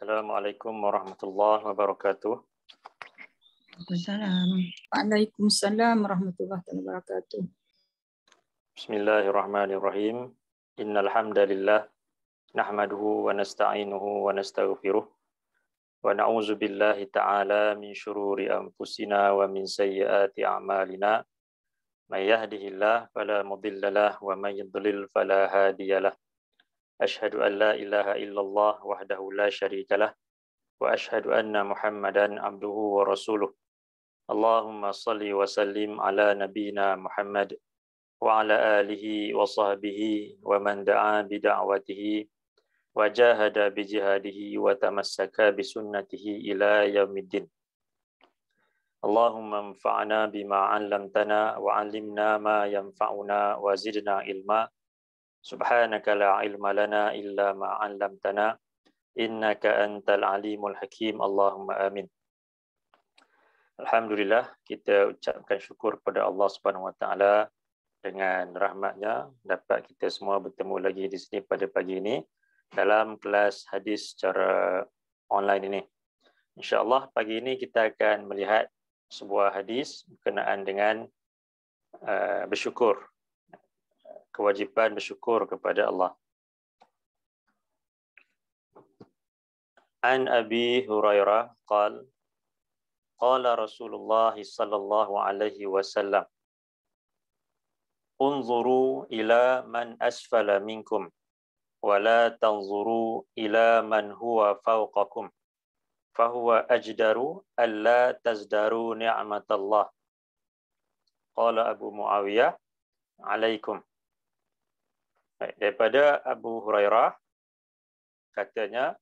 Assalamualaikum warahmatullahi wabarakatuh. Waalaikumsalam. Waalaikumsalam warahmatullahi wabarakatuh. Bismillahirrahmanirrahim. Innal hamdalillah nahmaduhu wa nasta'inuhu wa nastaghfiruh wa na'udzu billahi ta'ala min shururi anfusina wa min sayyiati a'malina. May yahdihillahu fala mudilla lahu wa may yudlil fala hadiyalah. أشهد أن لا إله إلا الله وحده لا شريك له وأشهد أن محمدا عبده ورسوله. اللهم صل وسلم على نبينا محمد وعلى آله وصحبه ومن دعا بدعوته وجاهد بجهاده وتمسك بسنته إلى يوم الدين. اللهم انفعنا بما علمتنا وعلمنا ما ينفعنا وزدنا علما. Subhanaka la ilma lana illa ma 'allamtana innaka antal alimul hakim. Allahumma amin. Alhamdulillah kita ucapkan syukur kepada Allah Subhanahu wa taala dengan rahmatnya dapat kita semua bertemu lagi di sini pada pagi ini dalam kelas hadis secara online ini. Insya-Allah pagi ini kita akan melihat sebuah hadis berkenaan dengan uh, bersyukur kewajipan bersyukur kepada Allah. An Abi Hurairah qal qala Rasulullah sallallahu alaihi wasallam Unzuru ila man asfala minkum wa la tanzuru ila man huwa fawqakum fahuwa ajdaru alla tazdaru ni'matallah Qala Abu Muawiyah alaikum Baik, daripada Abu Hurairah katanya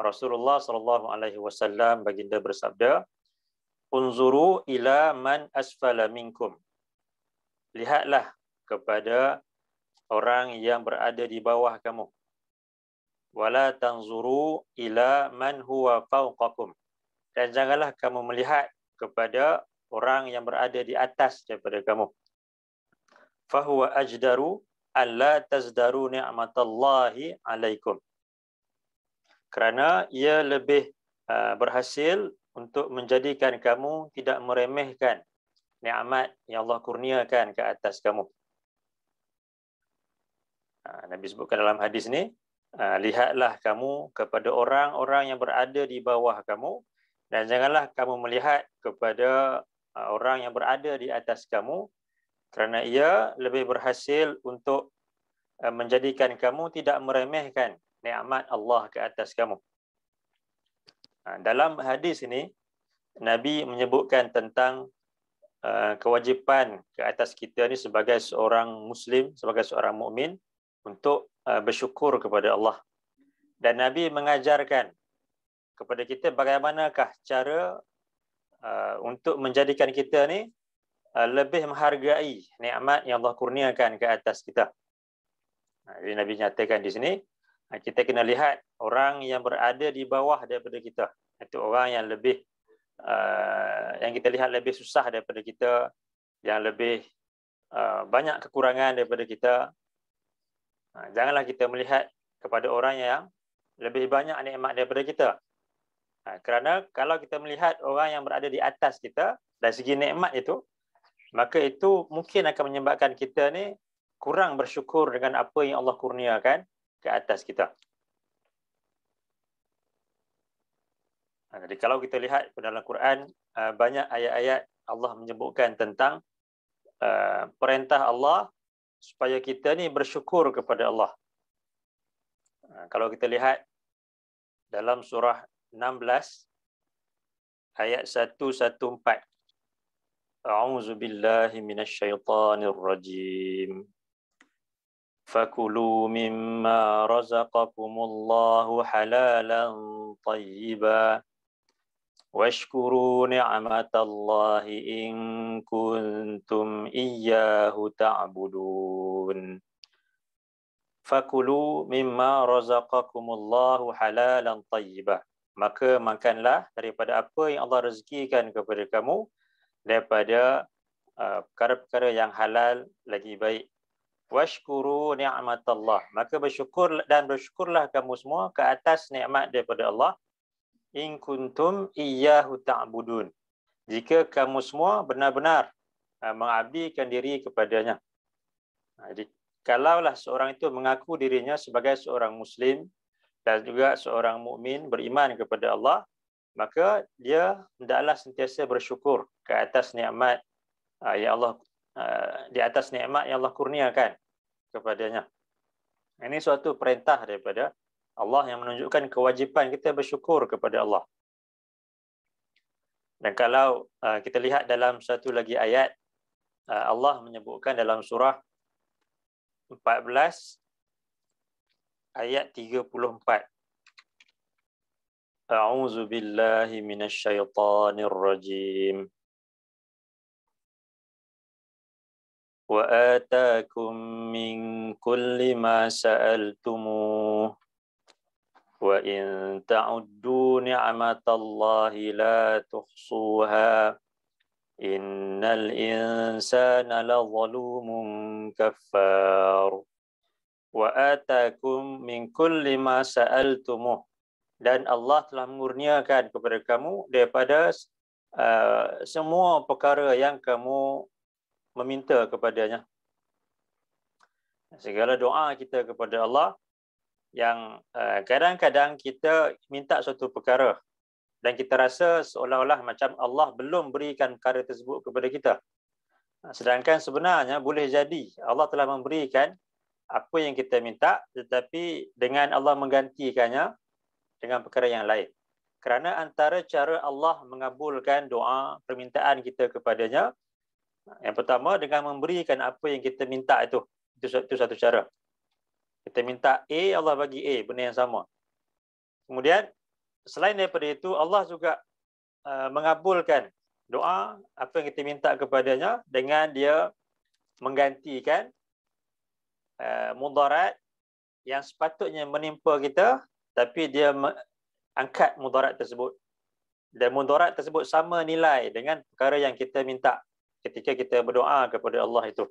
Rasulullah sallallahu alaihi wasallam baginda bersabda Unzuru ila man asfala minkum. Lihatlah kepada orang yang berada di bawah kamu. Wala tanzuru ila man huwa fawqakum. Dan janganlah kamu melihat kepada orang yang berada di atas daripada kamu. Fahuwa ajdaru alla tazdaru ni'matallahi alaikum. Kerana ia lebih uh, berhasil untuk menjadikan kamu tidak meremehkan nikmat yang Allah kurniakan ke atas kamu. Uh, Nabi sebutkan dalam hadis ni, uh, lihatlah kamu kepada orang-orang yang berada di bawah kamu dan janganlah kamu melihat kepada orang yang berada di atas kamu kerana ia lebih berhasil untuk eh, menjadikan kamu tidak meremehkan nikmat Allah ke atas kamu. Ha, dalam hadis ini Nabi menyebutkan tentang eh, kewajipan ke atas kita ni sebagai seorang muslim, sebagai seorang mukmin untuk eh, bersyukur kepada Allah. Dan Nabi mengajarkan kepada kita bagaimanakah cara untuk menjadikan kita ni lebih menghargai nikmat yang Allah kurniakan ke atas kita. Jadi Nabi nyatakan di sini, uh, kita kena lihat orang yang berada di bawah daripada kita. Itu orang yang lebih, uh, yang kita lihat lebih susah daripada kita, yang lebih banyak kekurangan daripada kita. Janganlah kita melihat kepada orang yang lebih banyak nikmat daripada kita. Kerana kalau kita melihat orang yang berada di atas kita, dari segi nikmat itu, maka itu mungkin akan menyebabkan kita ni kurang bersyukur dengan apa yang Allah kurniakan ke atas kita. Ha, jadi kalau kita lihat dalam Quran uh, banyak ayat-ayat Allah menyebutkan tentang uh, perintah Allah supaya kita ni bersyukur kepada Allah. Ha, kalau kita lihat dalam surah 16 ayat 114 أعوذ بالله من الشيطان الرجيم فكلوا مما رزقكم الله حلالا طيبا واشكروا نعمة الله إن كنتم إياه تعبدون فكلوا مما رزقكم الله حلالا طيبا maka makanlah daripada apa yang Allah rezekikan kepada kamu daripada uh, perkara-perkara yang halal lagi baik. Washkuru ni'matallah. Maka bersyukur dan bersyukurlah kamu semua ke atas nikmat daripada Allah in kuntum iyyahu ta'budun. Jika kamu semua benar-benar uh, mengabdikan diri kepadanya. Jadi kalaulah seorang itu mengaku dirinya sebagai seorang muslim dan juga seorang mukmin beriman kepada Allah, maka dia hendaklah sentiasa bersyukur ke atas nikmat uh, yang Allah uh, di atas nikmat yang Allah kurniakan kepadanya. Ini suatu perintah daripada Allah yang menunjukkan kewajipan kita bersyukur kepada Allah. Dan kalau uh, kita lihat dalam satu lagi ayat, uh, Allah menyebutkan dalam surah 14 ayat 34. A'udzu billahi minasyaitonir rajim. وآتاكم من كل ما سألتموه. وإن تعدوا نعمة الله لا تحصوها. إن الإنسان لظلوم كفار. وآتاكم من كل ما سألتموه. Dan Allah telah mengurniakan kepada kamu daripada uh, semua perkara yang kamu meminta kepadanya. Segala doa kita kepada Allah yang uh, kadang-kadang kita minta suatu perkara dan kita rasa seolah-olah macam Allah belum berikan perkara tersebut kepada kita. Sedangkan sebenarnya boleh jadi Allah telah memberikan apa yang kita minta tetapi dengan Allah menggantikannya dengan perkara yang lain. Kerana antara cara Allah mengabulkan doa permintaan kita kepadanya yang pertama dengan memberikan apa yang kita minta itu. Itu, itu satu cara. Kita minta A, Allah bagi A, benda yang sama. Kemudian selain daripada itu Allah juga uh, mengabulkan doa apa yang kita minta kepadanya dengan dia menggantikan uh, mudarat yang sepatutnya menimpa kita tapi dia angkat mudarat tersebut. Dan mudarat tersebut sama nilai dengan perkara yang kita minta ketika kita berdoa kepada Allah itu.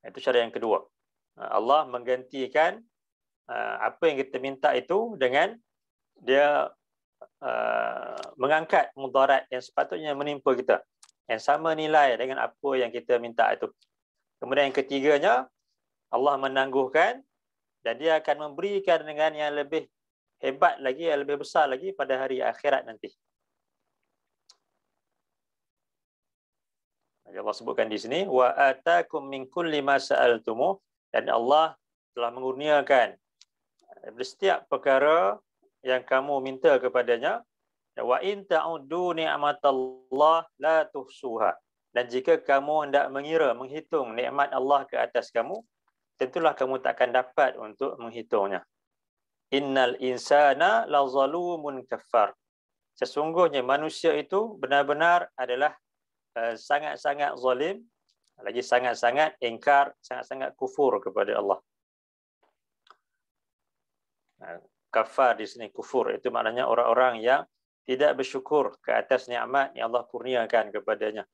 Itu cara yang kedua. Allah menggantikan uh, apa yang kita minta itu dengan dia uh, mengangkat mudarat yang sepatutnya menimpa kita. Yang sama nilai dengan apa yang kita minta itu. Kemudian yang ketiganya Allah menangguhkan dan dia akan memberikan dengan yang lebih hebat lagi, yang lebih besar lagi pada hari akhirat nanti. Allah sebutkan di sini wa atakum min kulli ma sa'altumu dan Allah telah mengurniakan setiap perkara yang kamu minta kepadanya wa in ta'uddu ni'matallah la tuhsuha dan jika kamu hendak mengira menghitung nikmat Allah ke atas kamu tentulah kamu takkan dapat untuk menghitungnya. Innal insana la zalumun kafar sesungguhnya manusia itu benar-benar adalah uh, sangat-sangat zalim lagi sangat-sangat ingkar sangat-sangat kufur kepada Allah. Kafar di sini kufur itu maknanya orang-orang yang tidak bersyukur ke atas nikmat yang Allah kurniakan kepadanya.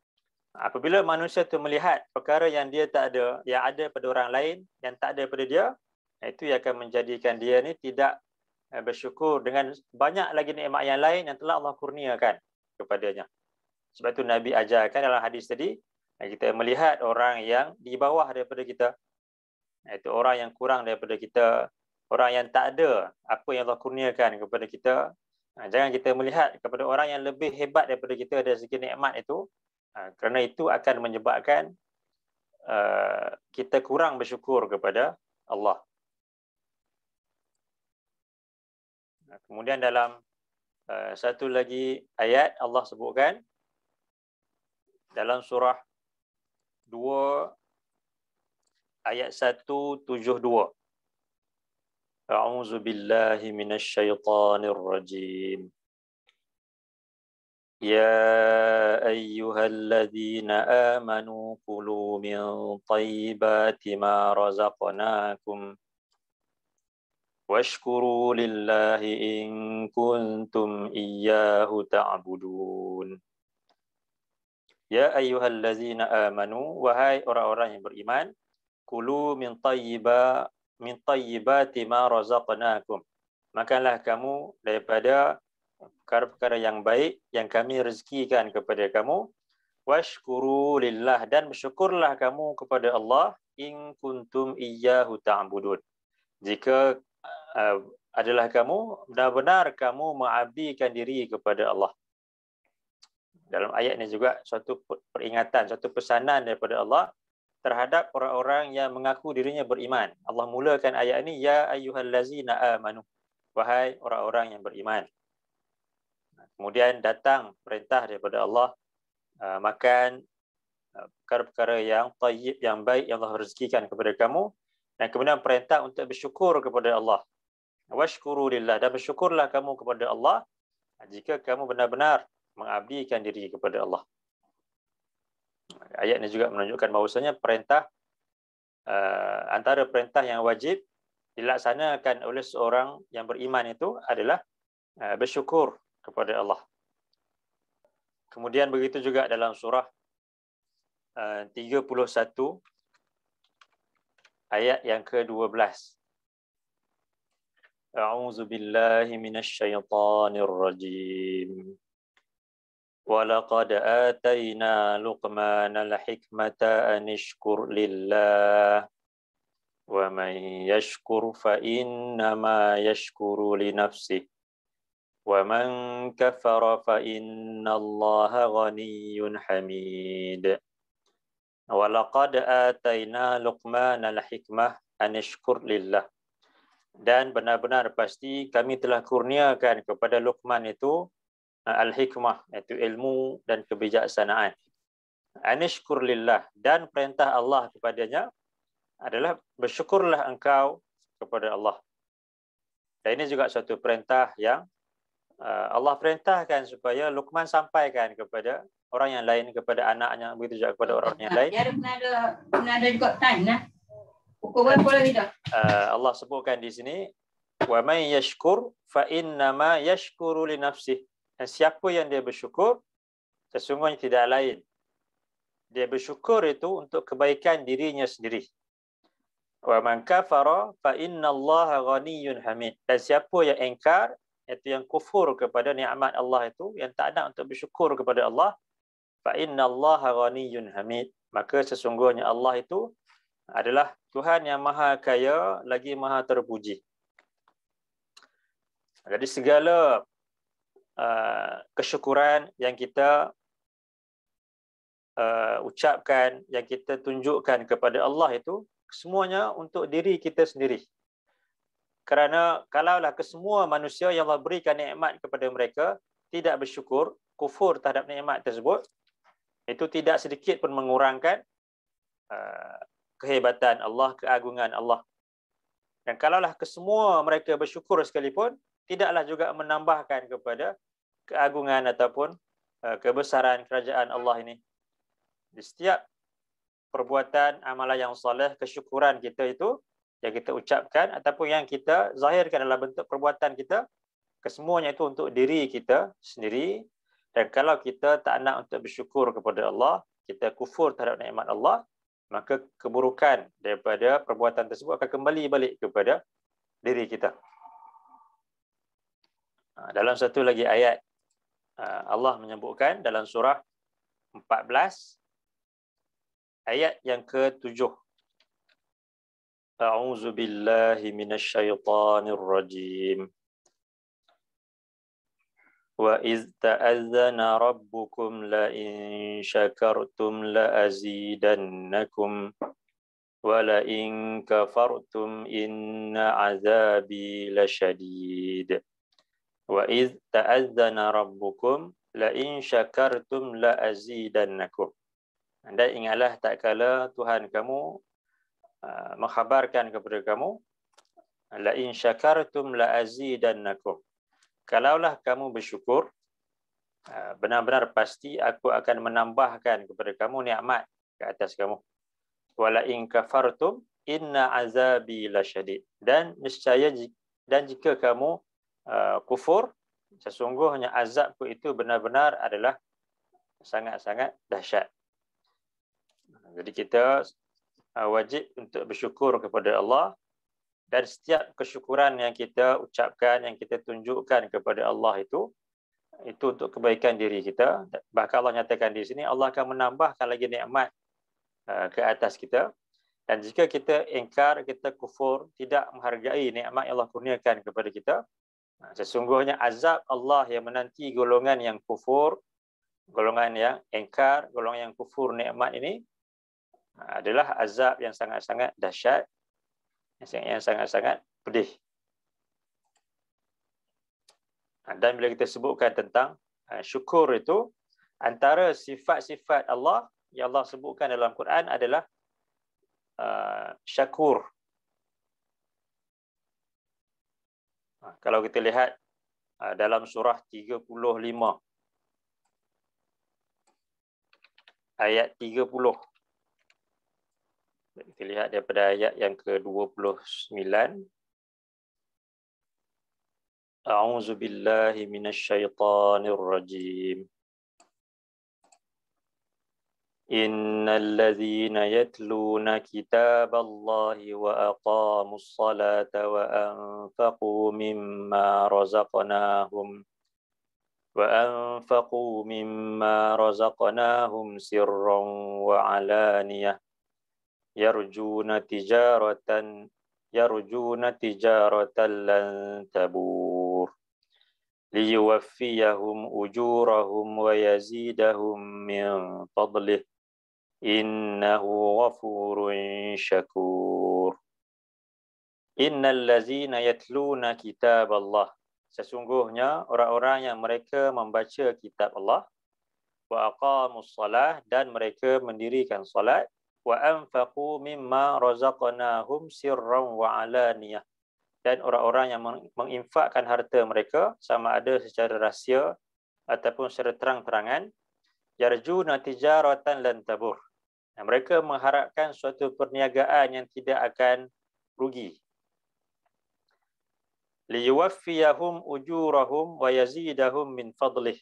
Apabila manusia itu melihat perkara yang dia tak ada, yang ada pada orang lain, yang tak ada pada dia, itu yang akan menjadikan dia ni tidak eh, bersyukur dengan banyak lagi nikmat yang lain yang telah Allah kurniakan kepadanya. Sebab itu Nabi ajarkan dalam hadis tadi, eh, kita melihat orang yang di bawah daripada kita, itu orang yang kurang daripada kita, orang yang tak ada apa yang Allah kurniakan kepada kita jangan kita melihat kepada orang yang lebih hebat daripada kita dari segi nikmat itu Ha, kerana itu akan menyebabkan uh, kita kurang bersyukur kepada Allah. Ha, kemudian dalam uh, satu lagi ayat Allah sebutkan dalam surah 2 ayat 172. A'udzu billahi minasyaitonir rajim. يا أيها الذين آمنوا كلوا من طيبات ما رزقناكم واشكروا لله إن كنتم إياه تعبدون يا أيها الذين آمنوا وهاي orang-orang yang beriman kulu min tayyiba min tayyibati ma razaqnakum. Makanlah kamu daripada perkara-perkara yang baik yang kami rezekikan kepada kamu washkuru lillah dan bersyukurlah kamu kepada Allah in kuntum iyyahu ta'budun. Jika uh, adalah kamu benar-benar kamu mengabdikan diri kepada Allah. Dalam ayat ini juga suatu peringatan suatu pesanan daripada Allah terhadap orang-orang yang mengaku dirinya beriman. Allah mulakan ayat ini ya ayyuhallazina amanu. Wahai orang-orang yang beriman kemudian datang perintah daripada Allah uh, makan uh, perkara-perkara yang tayyib yang baik yang Allah rezekikan kepada kamu. Dan kemudian perintah untuk bersyukur kepada Allah. Washkuru lillah. Dan bersyukurlah kamu kepada Allah jika kamu benar-benar mengabdikan diri kepada Allah. Ayat ini juga menunjukkan bahawasanya perintah uh, antara perintah yang wajib dilaksanakan oleh seorang yang beriman itu adalah uh, bersyukur kepada Allah. Kemudian begitu juga dalam surah uh, 31 ayat yang ke-12. A'udzu billahi minasyaitonir rajim. ولقد آتينا لقمان الحكمة أن اشكر لله ومن يشكر فإنما يشكر لنفسه ومن كفر فإن الله غني حميد ولقد آتينا لقمان الحكمة أن اشكر لله dan benar-benar pasti kami telah kurniakan kepada Luqman itu uh, al-hikmah iaitu ilmu dan kebijaksanaan. Anishkur lillah dan perintah Allah kepadanya adalah bersyukurlah engkau kepada Allah. Dan ini juga satu perintah yang Uh, Allah perintahkan supaya Luqman sampaikan kepada orang yang lain kepada anaknya begitu juga kepada orang yang lain. Ya ada ada pernah ada juga time nah. Pukul berapa lagi? Uh, Allah sebutkan di sini wa may yashkur fa inna ma yashkuru li nafsih. Dan siapa yang dia bersyukur sesungguhnya tidak lain dia bersyukur itu untuk kebaikan dirinya sendiri. Wa man kafara fa inna Allah ghaniyyun hamid. Dan siapa yang engkar iaitu yang kufur kepada nikmat Allah itu yang tak ada untuk bersyukur kepada Allah fa inna Allah ghaniyyun hamid. Maka sesungguhnya Allah itu adalah Tuhan yang maha kaya lagi maha terpuji. Jadi segala uh, kesyukuran yang kita uh, ucapkan yang kita tunjukkan kepada Allah itu semuanya untuk diri kita sendiri kerana kalaulah kesemua manusia yang Allah berikan nikmat kepada mereka tidak bersyukur, kufur terhadap nikmat tersebut, itu tidak sedikit pun mengurangkan uh, kehebatan Allah, keagungan Allah. Dan kalaulah kesemua mereka bersyukur sekalipun, tidaklah juga menambahkan kepada keagungan ataupun uh, kebesaran kerajaan Allah ini. Di setiap perbuatan amalan yang soleh, kesyukuran kita itu yang kita ucapkan ataupun yang kita zahirkan dalam bentuk perbuatan kita kesemuanya itu untuk diri kita sendiri. Dan kalau kita tak nak untuk bersyukur kepada Allah kita kufur terhadap nikmat Allah maka keburukan daripada perbuatan tersebut akan kembali balik kepada diri kita. Ha, dalam satu lagi ayat ha, Allah menyebutkan dalam surah 14 ayat yang ke-7 أعوذ بالله من الشيطان الرجيم وإذ تأذن ربكم لئن شكرتم لأزيدنكم ولئن كفرتم إن عذابي لشديد وإذ تأذن ربكم لئن شكرتم لأزيدنكم Anda ingatlah tak kala Tuhan kamu Uh, mengkhabarkan kepada kamu la in syakartum la azidannakum kalaulah kamu bersyukur uh, benar-benar pasti aku akan menambahkan kepada kamu nikmat ke atas kamu. Wala in kafartum inna azabi lasyadid. Dan niscaya dan jika kamu uh, kufur sesungguhnya azabku itu benar-benar adalah sangat-sangat dahsyat. Jadi kita wajib untuk bersyukur kepada Allah dan setiap kesyukuran yang kita ucapkan yang kita tunjukkan kepada Allah itu itu untuk kebaikan diri kita. Bahkan Allah nyatakan di sini Allah akan menambahkan lagi nikmat uh, ke atas kita. Dan jika kita ingkar, kita kufur, tidak menghargai nikmat yang Allah kurniakan kepada kita, sesungguhnya azab Allah yang menanti golongan yang kufur, golongan yang ingkar, golongan yang kufur nikmat ini adalah azab yang sangat-sangat dahsyat, yang sangat-sangat pedih. Dan bila kita sebutkan tentang syukur itu, antara sifat-sifat Allah yang Allah sebutkan dalam Quran adalah Uh, syakur. Ha, kalau kita lihat dalam surah 35 ayat 30 kita lihat daripada ayat yang ke-29 A'udzu billahi minasyaitonir rajim إن الذين يتلون كتاب الله وأقاموا الصلاة وأنفقوا مما رزقناهم وأنفقوا مما رزقناهم سرا وعلانية yarjuna tijaratan yarjuna tijaratan lan tabur liyuwaffiyahum ujurahum wa yazidahum min fadlih innahu ghafurun syakur innal ladzina yatluna kitab Allah sesungguhnya orang-orang yang mereka membaca kitab Allah wa aqamus salah dan mereka mendirikan solat mimma razaqnahum sirran wa alaniyah dan orang-orang yang menginfakkan harta mereka sama ada secara rahsia ataupun secara terang-terangan yarjuna tijaratan lan tabur dan mereka mengharapkan suatu perniagaan yang tidak akan rugi. Liyuwaffiyahum ujurahum wa yazidahum min fadlih.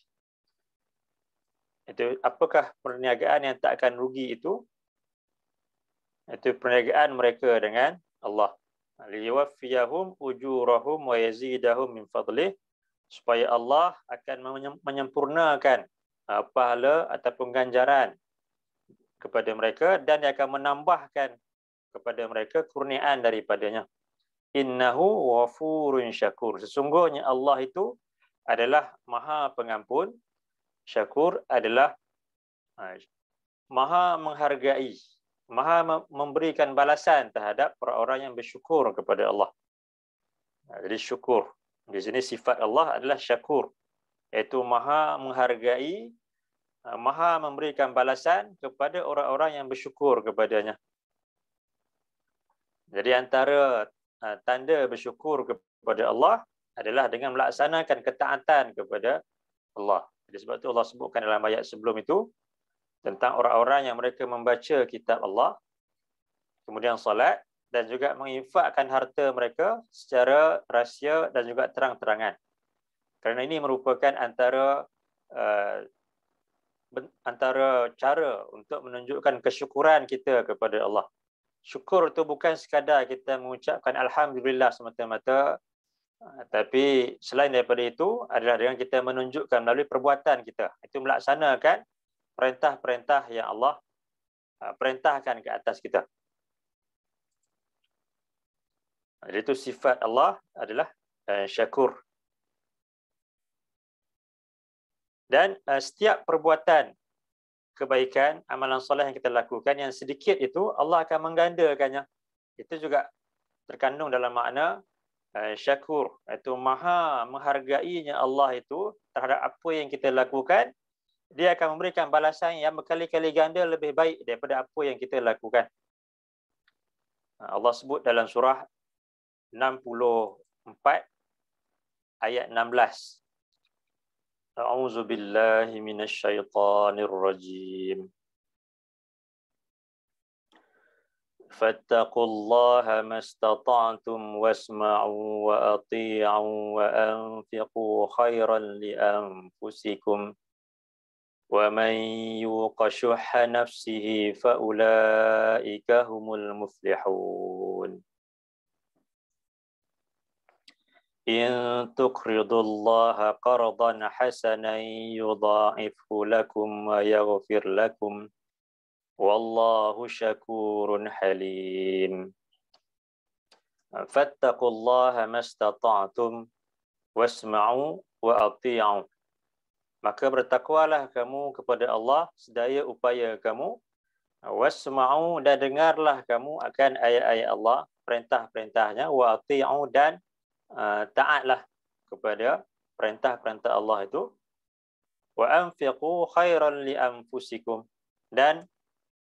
Itu apakah perniagaan yang tak akan rugi itu? Itu perniagaan mereka dengan Allah. Liyuwaffiyahum ujurahum wa yazidahum min fadlih supaya Allah akan menyempurnakan pahala ataupun ganjaran kepada mereka dan dia akan menambahkan kepada mereka kurniaan daripadanya. Innahu wafurun syakur. Sesungguhnya Allah itu adalah maha pengampun. Syakur adalah ha, maha menghargai. Maha memberikan balasan terhadap orang-orang yang bersyukur kepada Allah. Ha, jadi syukur. Di sini sifat Allah adalah syakur. Iaitu maha menghargai Ah, maha memberikan balasan kepada orang-orang yang bersyukur kepadanya. Jadi antara ah, tanda bersyukur kepada Allah adalah dengan melaksanakan ketaatan kepada Allah. Jadi sebab itu Allah sebutkan dalam ayat sebelum itu tentang orang-orang yang mereka membaca kitab Allah, kemudian salat dan juga menginfakkan harta mereka secara rahsia dan juga terang-terangan. Kerana ini merupakan antara uh, antara cara untuk menunjukkan kesyukuran kita kepada Allah. Syukur itu bukan sekadar kita mengucapkan Alhamdulillah semata-mata, ah, tapi selain daripada itu adalah dengan kita menunjukkan melalui perbuatan kita. Itu melaksanakan perintah-perintah yang Allah ah, perintahkan ke atas kita. Jadi itu sifat Allah adalah eh, syakur. dan uh, setiap perbuatan kebaikan amalan soleh yang kita lakukan yang sedikit itu Allah akan menggandakannya itu juga terkandung dalam makna uh, syakur itu maha menghargainya Allah itu terhadap apa yang kita lakukan dia akan memberikan balasan yang berkali-kali ganda lebih baik daripada apa yang kita lakukan Allah sebut dalam surah 64 ayat 16 أعوذ بالله من الشيطان الرجيم فاتقوا الله ما استطعتم واسمعوا وأطيعوا وأنفقوا خيرا لأنفسكم ومن يوق شح نفسه فأولئك هم المفلحون. إن تقرضوا الله قرضا حسنا يضاعفه لكم ويغفر لكم والله شكور حليم. فاتقوا الله ما استطعتم واسمعوا وأطيعوا. Maka bertakwalah kamu kepada Allah sedaya upaya kamu. Wasma'u dan dengarlah kamu akan ayat-ayat Allah perintah-perintahnya. Wa ati'u dan uh, taatlah kepada perintah-perintah Allah itu. Wa anfiqu khairan li anfusikum. Dan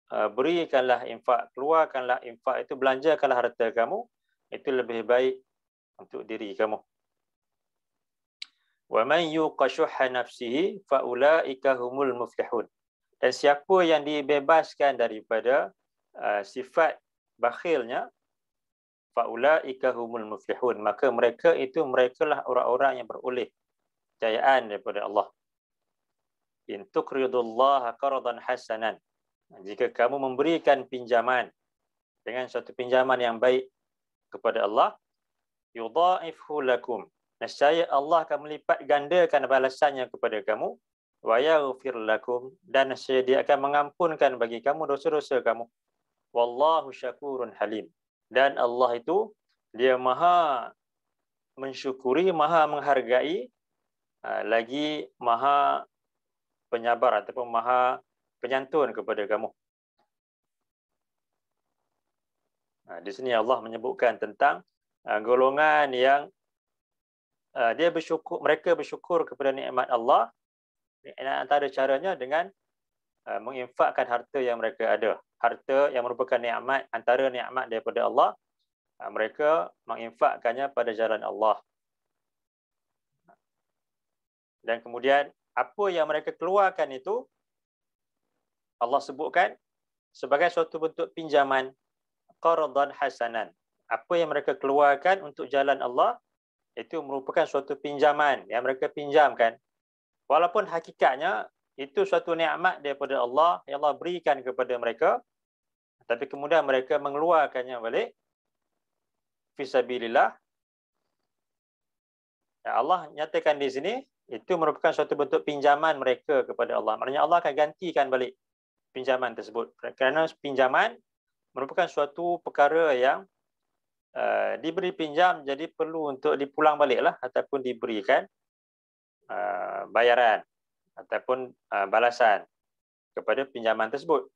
uh, berikanlah infak keluarkanlah infak itu belanjakanlah harta kamu. Itu lebih baik untuk diri kamu wa man yuqashuha nafsihi fa ulaika humul muflihun. Dan siapa yang dibebaskan daripada uh, sifat bakhilnya faulaika humul muflihun. Maka mereka itu merekalah orang-orang yang beroleh kejayaan daripada Allah. In tuqridullaha qardan hasanan. Jika kamu memberikan pinjaman dengan satu pinjaman yang baik kepada Allah yudha'ifhu lakum nescaya Allah akan melipat gandakan balasannya kepada kamu. Wa yaghfir lakum dan nescaya dia akan mengampunkan bagi kamu dosa-dosa kamu. Wallahu syakurun halim. Dan Allah itu dia maha mensyukuri, maha menghargai uh, lagi maha penyabar ataupun maha penyantun kepada kamu. Uh, di sini Allah menyebutkan tentang uh, golongan yang dia bersyukur mereka bersyukur kepada nikmat Allah antara caranya dengan menginfakkan harta yang mereka ada. Harta yang merupakan nikmat antara nikmat daripada Allah ah, mereka menginfakkannya pada jalan Allah. Dan kemudian apa yang mereka keluarkan itu Allah sebutkan sebagai suatu bentuk pinjaman qardan hasanan. Apa yang mereka keluarkan untuk jalan Allah itu merupakan suatu pinjaman. Yang mereka pinjamkan. Walaupun hakikatnya itu suatu nikmat daripada Allah. Yang Allah berikan kepada mereka. Tapi kemudian mereka mengeluarkannya balik. Fisabilillah. Ya Allah nyatakan di sini itu merupakan suatu bentuk pinjaman mereka kepada Allah. Maknanya Allah akan gantikan balik pinjaman tersebut. Kerana pinjaman merupakan suatu perkara yang uh, diberi pinjam jadi perlu untuk dipulang baliklah ataupun diberikan uh, bayaran ataupun uh, balasan kepada pinjaman tersebut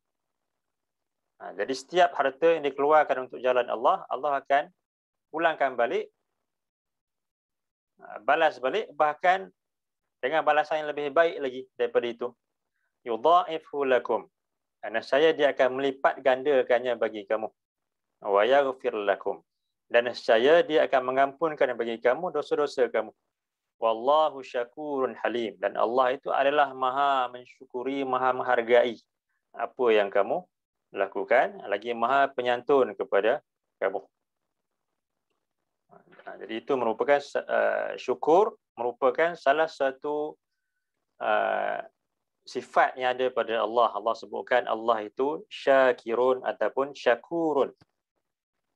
Ha, jadi setiap harta yang dikeluarkan untuk jalan Allah, Allah akan pulangkan balik, ha, balas balik, bahkan dengan balasan yang lebih baik lagi daripada itu. Yudha'ifu lakum. Karena saya dia akan melipat gandakannya bagi kamu. Wa yaghfir lakum. Dan saya dia akan mengampunkan bagi kamu dosa-dosa kamu. Wallahu syakurun halim. Dan Allah itu adalah maha mensyukuri, maha menghargai apa yang kamu lakukan lagi maha penyantun kepada kamu. Ha, jadi itu merupakan uh, syukur merupakan salah satu uh, sifat yang ada pada Allah. Allah sebutkan Allah itu syakirun ataupun syakurun.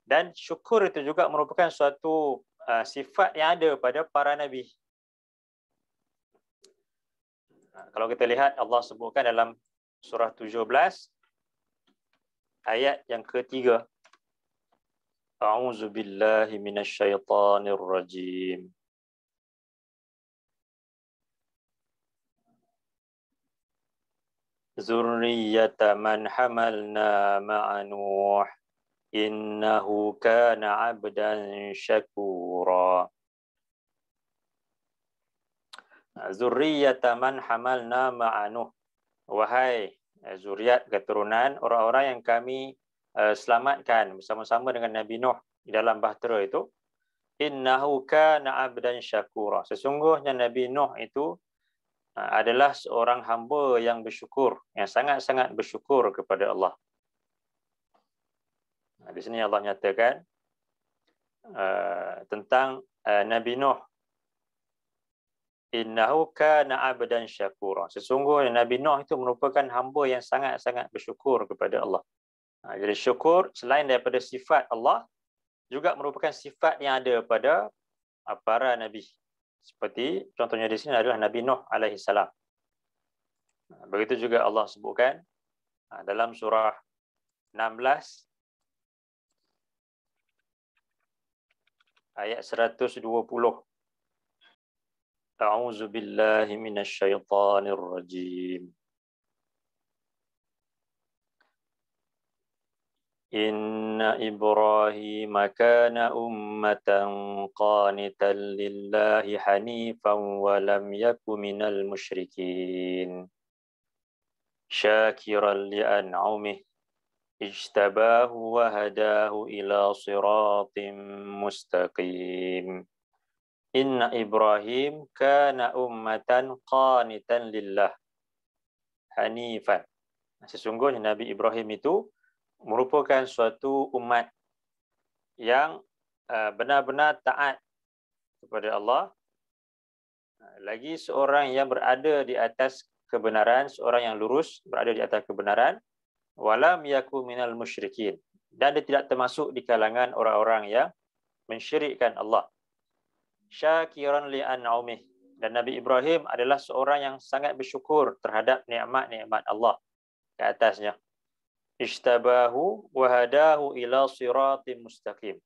Dan syukur itu juga merupakan suatu uh, sifat yang ada pada para nabi. Ha, kalau kita lihat Allah sebutkan dalam surah 17 ayat yang ketiga. A'udzu billahi minasyaitonir rajim. Zurriyata man hamalna ma'a Nuh innahu kana 'abdan syakura. Zurriyata man hamalna Nuh. Wahai Eh, zuriat keturunan orang-orang yang kami uh, selamatkan bersama-sama dengan Nabi Nuh di dalam bahtera itu innahu kana abdan syakura sesungguhnya Nabi Nuh itu uh, adalah seorang hamba yang bersyukur yang sangat-sangat bersyukur kepada Allah di sini Allah nyatakan uh, tentang uh, Nabi Nuh innahu kana abdan syakura. Sesungguhnya Nabi Nuh itu merupakan hamba yang sangat-sangat bersyukur kepada Allah. Ha, jadi syukur selain daripada sifat Allah juga merupakan sifat yang ada pada para nabi. Seperti contohnya di sini adalah Nabi Nuh alaihi salam. Begitu juga Allah sebutkan dalam surah 16 ayat 120. A'udzu billahi minasyaitonir rajim. Inna Ibrahim kana ummatan qanitan lillahi hanifan wa lam yaku minal musyrikin. Syakiran li'an'umih ijtabahu wa hadahu ila siratim mustaqim. Inna Ibrahim kana ummatan qanitan lillah hanifan. Sesungguhnya Nabi Ibrahim itu merupakan suatu umat yang uh, benar-benar taat kepada Allah. Lagi seorang yang berada di atas kebenaran, seorang yang lurus berada di atas kebenaran, walam yaku minal musyrikin dan dia tidak termasuk di kalangan orang-orang yang mensyirikkan Allah. Syakiran li an'umih dan Nabi Ibrahim adalah seorang yang sangat bersyukur terhadap nikmat-nikmat Allah ke atasnya ishtabahu wa hadahu ila siratim mustaqim.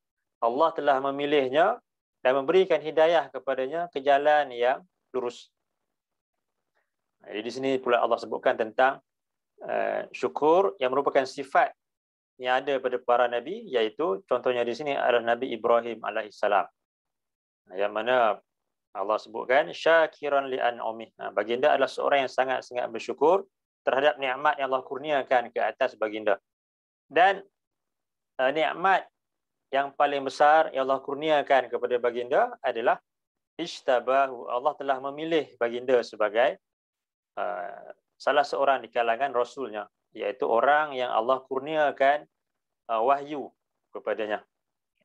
Allah telah memilihnya dan memberikan hidayah kepadanya ke jalan yang lurus. Jadi di sini pula Allah sebutkan tentang uh, syukur yang merupakan sifat yang ada pada para nabi iaitu contohnya di sini adalah Nabi Ibrahim alaihissalam. Yang mana Allah sebutkan syakiran li an'umih. Baginda adalah seorang yang sangat-sangat bersyukur terhadap nikmat yang Allah kurniakan ke atas baginda. Dan uh, nikmat yang paling besar yang Allah kurniakan kepada baginda adalah ishtabahu. Allah telah memilih baginda sebagai uh, salah seorang di kalangan rasulnya, iaitu orang yang Allah kurniakan uh, wahyu kepadanya.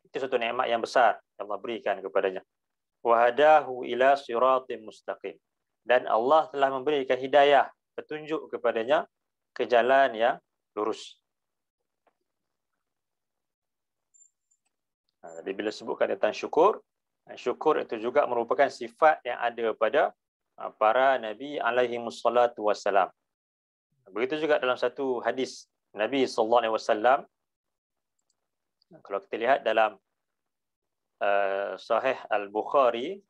Itu satu nikmat yang besar yang Allah berikan kepadanya. Wahadahu ila siratim mustaqim. Dan Allah telah memberikan hidayah petunjuk kepadanya ke jalan yang lurus. Ha, jadi bila sebutkan tentang syukur, syukur itu juga merupakan sifat yang ada pada para nabi alaihi wassalatu wassalam. Begitu juga dalam satu hadis Nabi sallallahu alaihi wasallam kalau kita lihat dalam uh, sahih al-Bukhari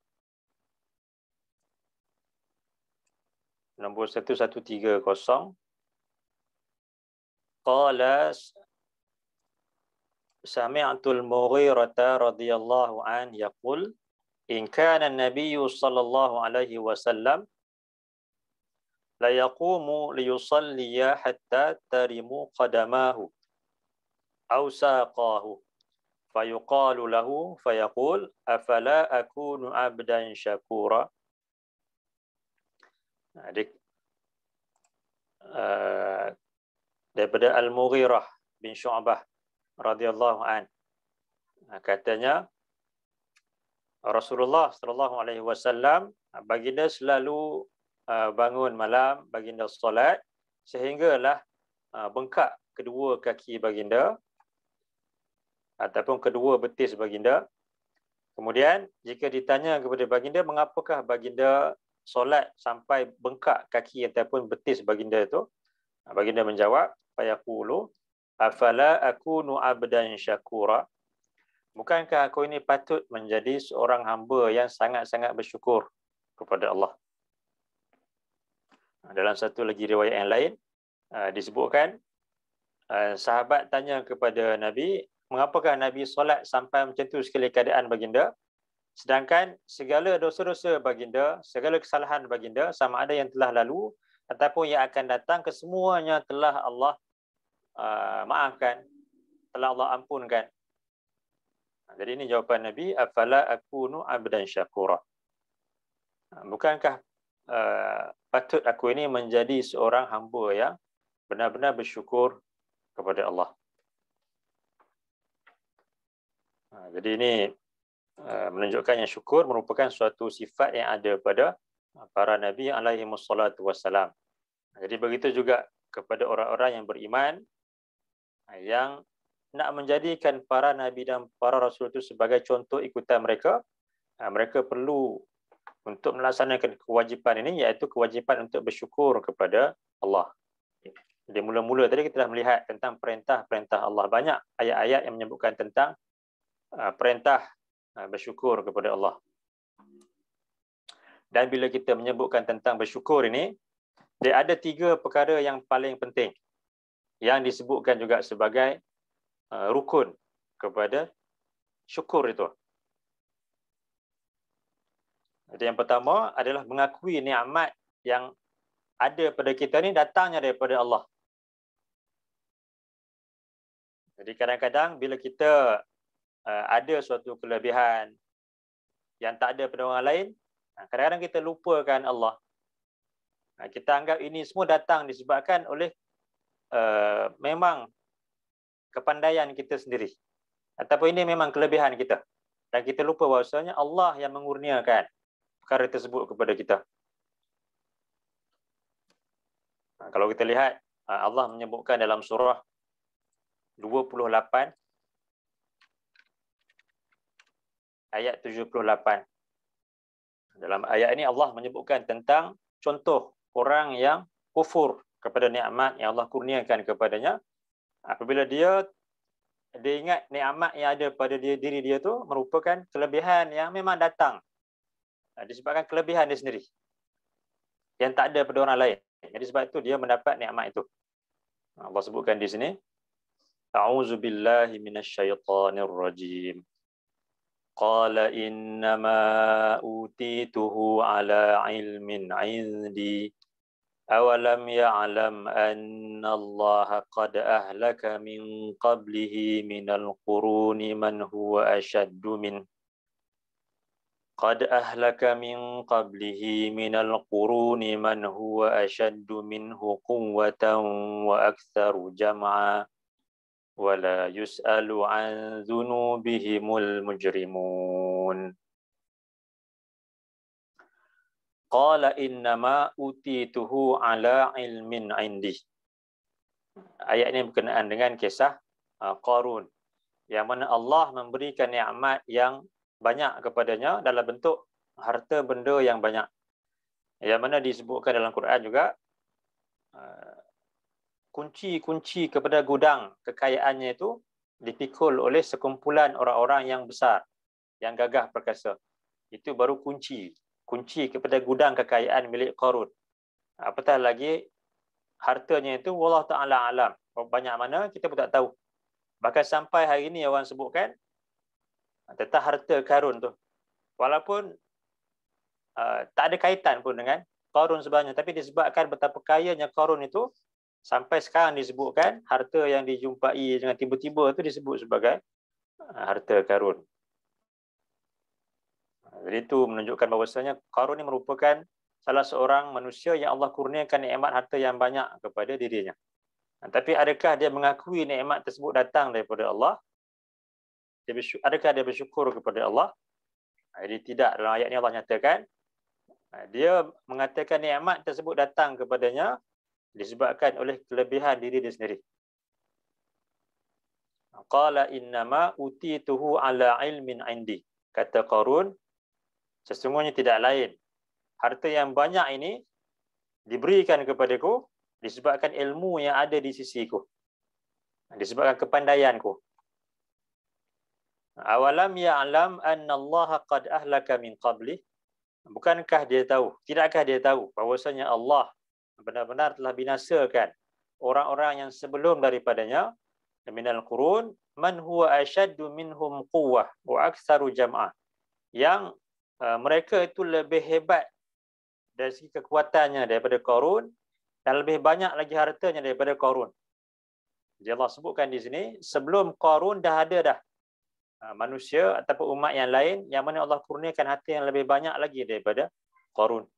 nombor 1130 qala sami'tul mughirata radhiyallahu an yaqul in kana an-nabiy sallallahu alaihi wasallam la yaqumu li yusalli hatta tarimu qadamahu aw saqahu fayuqalu lahu fayaqul afala akunu abdan syakura adik uh, daripada Al-Mughirah bin Syu'bah radhiyallahu an. Katanya Rasulullah sallallahu alaihi wasallam baginda selalu uh, bangun malam baginda solat sehinggalah uh, bengkak kedua kaki baginda ataupun kedua betis baginda. Kemudian jika ditanya kepada baginda mengapakah baginda solat sampai bengkak kaki ataupun betis baginda itu? Baginda menjawab fayaqulu afala akunu abdan syakura bukankah aku ini patut menjadi seorang hamba yang sangat-sangat bersyukur kepada Allah dalam satu lagi riwayat yang lain uh, disebutkan uh, sahabat tanya kepada nabi mengapakah nabi solat sampai macam tu sekali keadaan baginda Sedangkan segala dosa-dosa baginda, segala kesalahan baginda sama ada yang telah lalu ataupun yang akan datang kesemuanya telah Allah uh, maafkan, telah Allah ampunkan. Jadi ini jawapan Nabi, afala akunu abdan syakura. Bukankah uh, patut aku ini menjadi seorang hamba yang benar-benar bersyukur kepada Allah. Jadi ini menunjukkan yang syukur merupakan suatu sifat yang ada pada para nabi alaihi wassalatu wassalam. Jadi begitu juga kepada orang-orang yang beriman yang nak menjadikan para nabi dan para rasul itu sebagai contoh ikutan mereka mereka perlu untuk melaksanakan kewajipan ini iaitu kewajipan untuk bersyukur kepada Allah. Jadi mula-mula tadi kita dah melihat tentang perintah-perintah Allah. Banyak ayat-ayat yang menyebutkan tentang uh, perintah uh, bersyukur kepada Allah. Dan bila kita menyebutkan tentang bersyukur ini, dia ada tiga perkara yang paling penting yang disebutkan juga sebagai uh, rukun kepada syukur itu. Jadi yang pertama adalah mengakui nikmat yang ada pada kita ni datangnya daripada Allah. Jadi kadang-kadang bila kita uh, ada suatu kelebihan yang tak ada pada orang lain, uh, kadang-kadang kita lupakan Allah. Uh, kita anggap ini semua datang disebabkan oleh uh, memang kepandaian kita sendiri. Ataupun ini memang kelebihan kita. Dan kita lupa bahawasanya Allah yang mengurniakan perkara tersebut kepada kita. Ha, kalau kita lihat ha, Allah menyebutkan dalam surah 28 ayat 78. Dalam ayat ini Allah menyebutkan tentang contoh orang yang kufur kepada nikmat yang Allah kurniakan kepadanya apabila dia dia ingat nikmat yang ada pada dia, diri dia tu merupakan kelebihan yang memang datang disebabkan kelebihan dia sendiri yang tak ada pada orang lain. Jadi sebab itu dia mendapat nikmat itu. Allah sebutkan di sini A'udzu billahi minasyaitonir rajim. Qala innama utituhu ala ilmin 'indi. أولم يعلم أن الله قد أهلك من قبله من القرون من هو أشد منه؟ قد أهلك من قبله من القرون من هو أشد منه قوة وأكثر جمعا؟ ولا يسأل عن ذنوبهم المجرمون qala innama utituhu ala ilmin indi. Ayat ini berkenaan dengan kisah uh, Qarun yang mana Allah memberikan nikmat yang banyak kepadanya dalam bentuk harta benda yang banyak. Yang mana disebutkan dalam Quran juga uh, kunci-kunci kepada gudang kekayaannya itu dipikul oleh sekumpulan orang-orang yang besar yang gagah perkasa. Itu baru kunci. Kunci kepada gudang kekayaan milik Qarun. Apatah lagi hartanya itu Allah Ta'ala alam. Banyak mana kita pun tak tahu. Bahkan sampai hari ini orang sebutkan tentang harta karun tu. Walaupun uh, tak ada kaitan pun dengan karun sebenarnya. Tapi disebabkan betapa kayanya karun itu, sampai sekarang disebutkan harta yang dijumpai dengan tiba-tiba itu disebut sebagai harta karun. Jadi itu menunjukkan bahawasanya karun ini merupakan salah seorang manusia yang Allah kurniakan nikmat harta yang banyak kepada dirinya. Tapi adakah dia mengakui nikmat tersebut datang daripada Allah? dia bersyukur, adakah dia bersyukur kepada Allah? Ha, jadi tidak dalam ayat ini Allah nyatakan ha, dia mengatakan nikmat tersebut datang kepadanya disebabkan oleh kelebihan diri dia sendiri. Qala innama utituhu ala ilmin indi. Kata Qarun, sesungguhnya tidak lain. Harta yang banyak ini diberikan kepadaku disebabkan ilmu yang ada di sisiku. Disebabkan kepandaianku. Awalam ya'lam anna Allah qad ahlaka min qabli? Bukankah dia tahu? Tidakkah dia tahu bahwasanya Allah benar-benar telah binasakan orang-orang yang sebelum daripadanya minal qurun man huwa ashaddu minhum quwwah wa aktsaru jam'ah. Yang uh, mereka itu lebih hebat dari segi kekuatannya daripada Qarun dan lebih banyak lagi hartanya daripada Qarun. Jadi Allah sebutkan di sini sebelum Qarun dah ada dah Ha, manusia ataupun umat yang lain yang mana Allah kurniakan hati yang lebih banyak lagi daripada Qarun.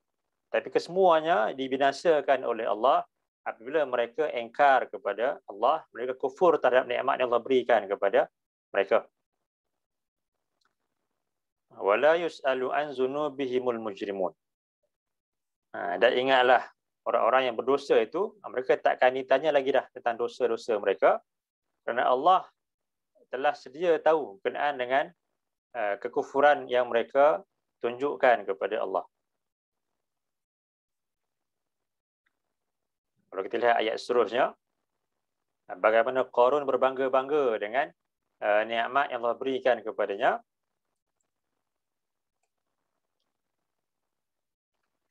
Tapi kesemuanya dibinasakan oleh Allah apabila mereka engkar kepada Allah, mereka kufur terhadap nikmat yang Allah berikan kepada mereka. Wala yus'alu an zunubihimul mujrimun. Ha, dan ingatlah orang-orang yang berdosa itu mereka takkan ditanya lagi dah tentang dosa-dosa mereka kerana Allah telah sedia tahu berkenaan dengan uh, kekufuran yang mereka tunjukkan kepada Allah. Kalau kita lihat ayat seterusnya, bagaimana Qarun berbangga-bangga dengan uh, nikmat yang Allah berikan kepadanya.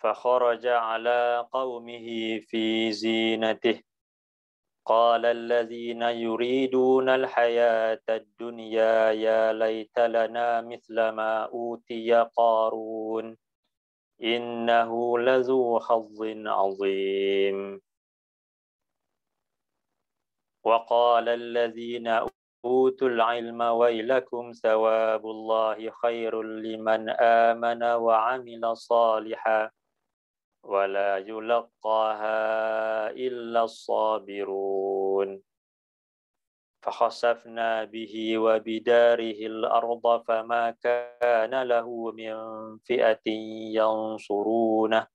فخرج على قومه في زينته. قال الذين يريدون الحياة الدنيا يا ليت لنا مثل ما أوتي قارون إنه لذو حظ عظيم. وقال الذين أوتوا العلم ويلكم ثواب الله خير لمن آمن وعمل صالحاً. ولا يلقاها إلا الصابرون. فخسفنا به وبداره الأرض فما كان له من فئة ينصرونه.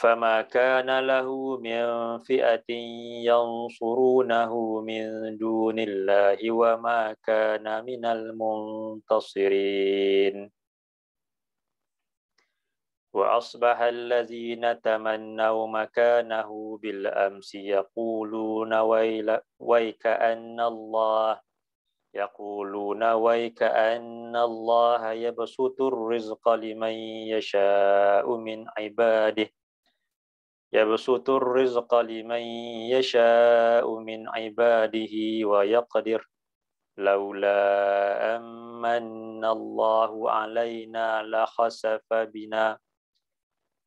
فما كان له من فئة ينصرونه من دون الله وما كان من المنتصرين. وأصبح الذين تمنوا مكانه بالأمس يقولون ويل ويكأن الله يقولون ويكأن الله يبسط الرزق لمن يشاء من عباده يبسط الرزق لمن يشاء من عباده ويقدر. لولا أمن الله علينا لخسف بنا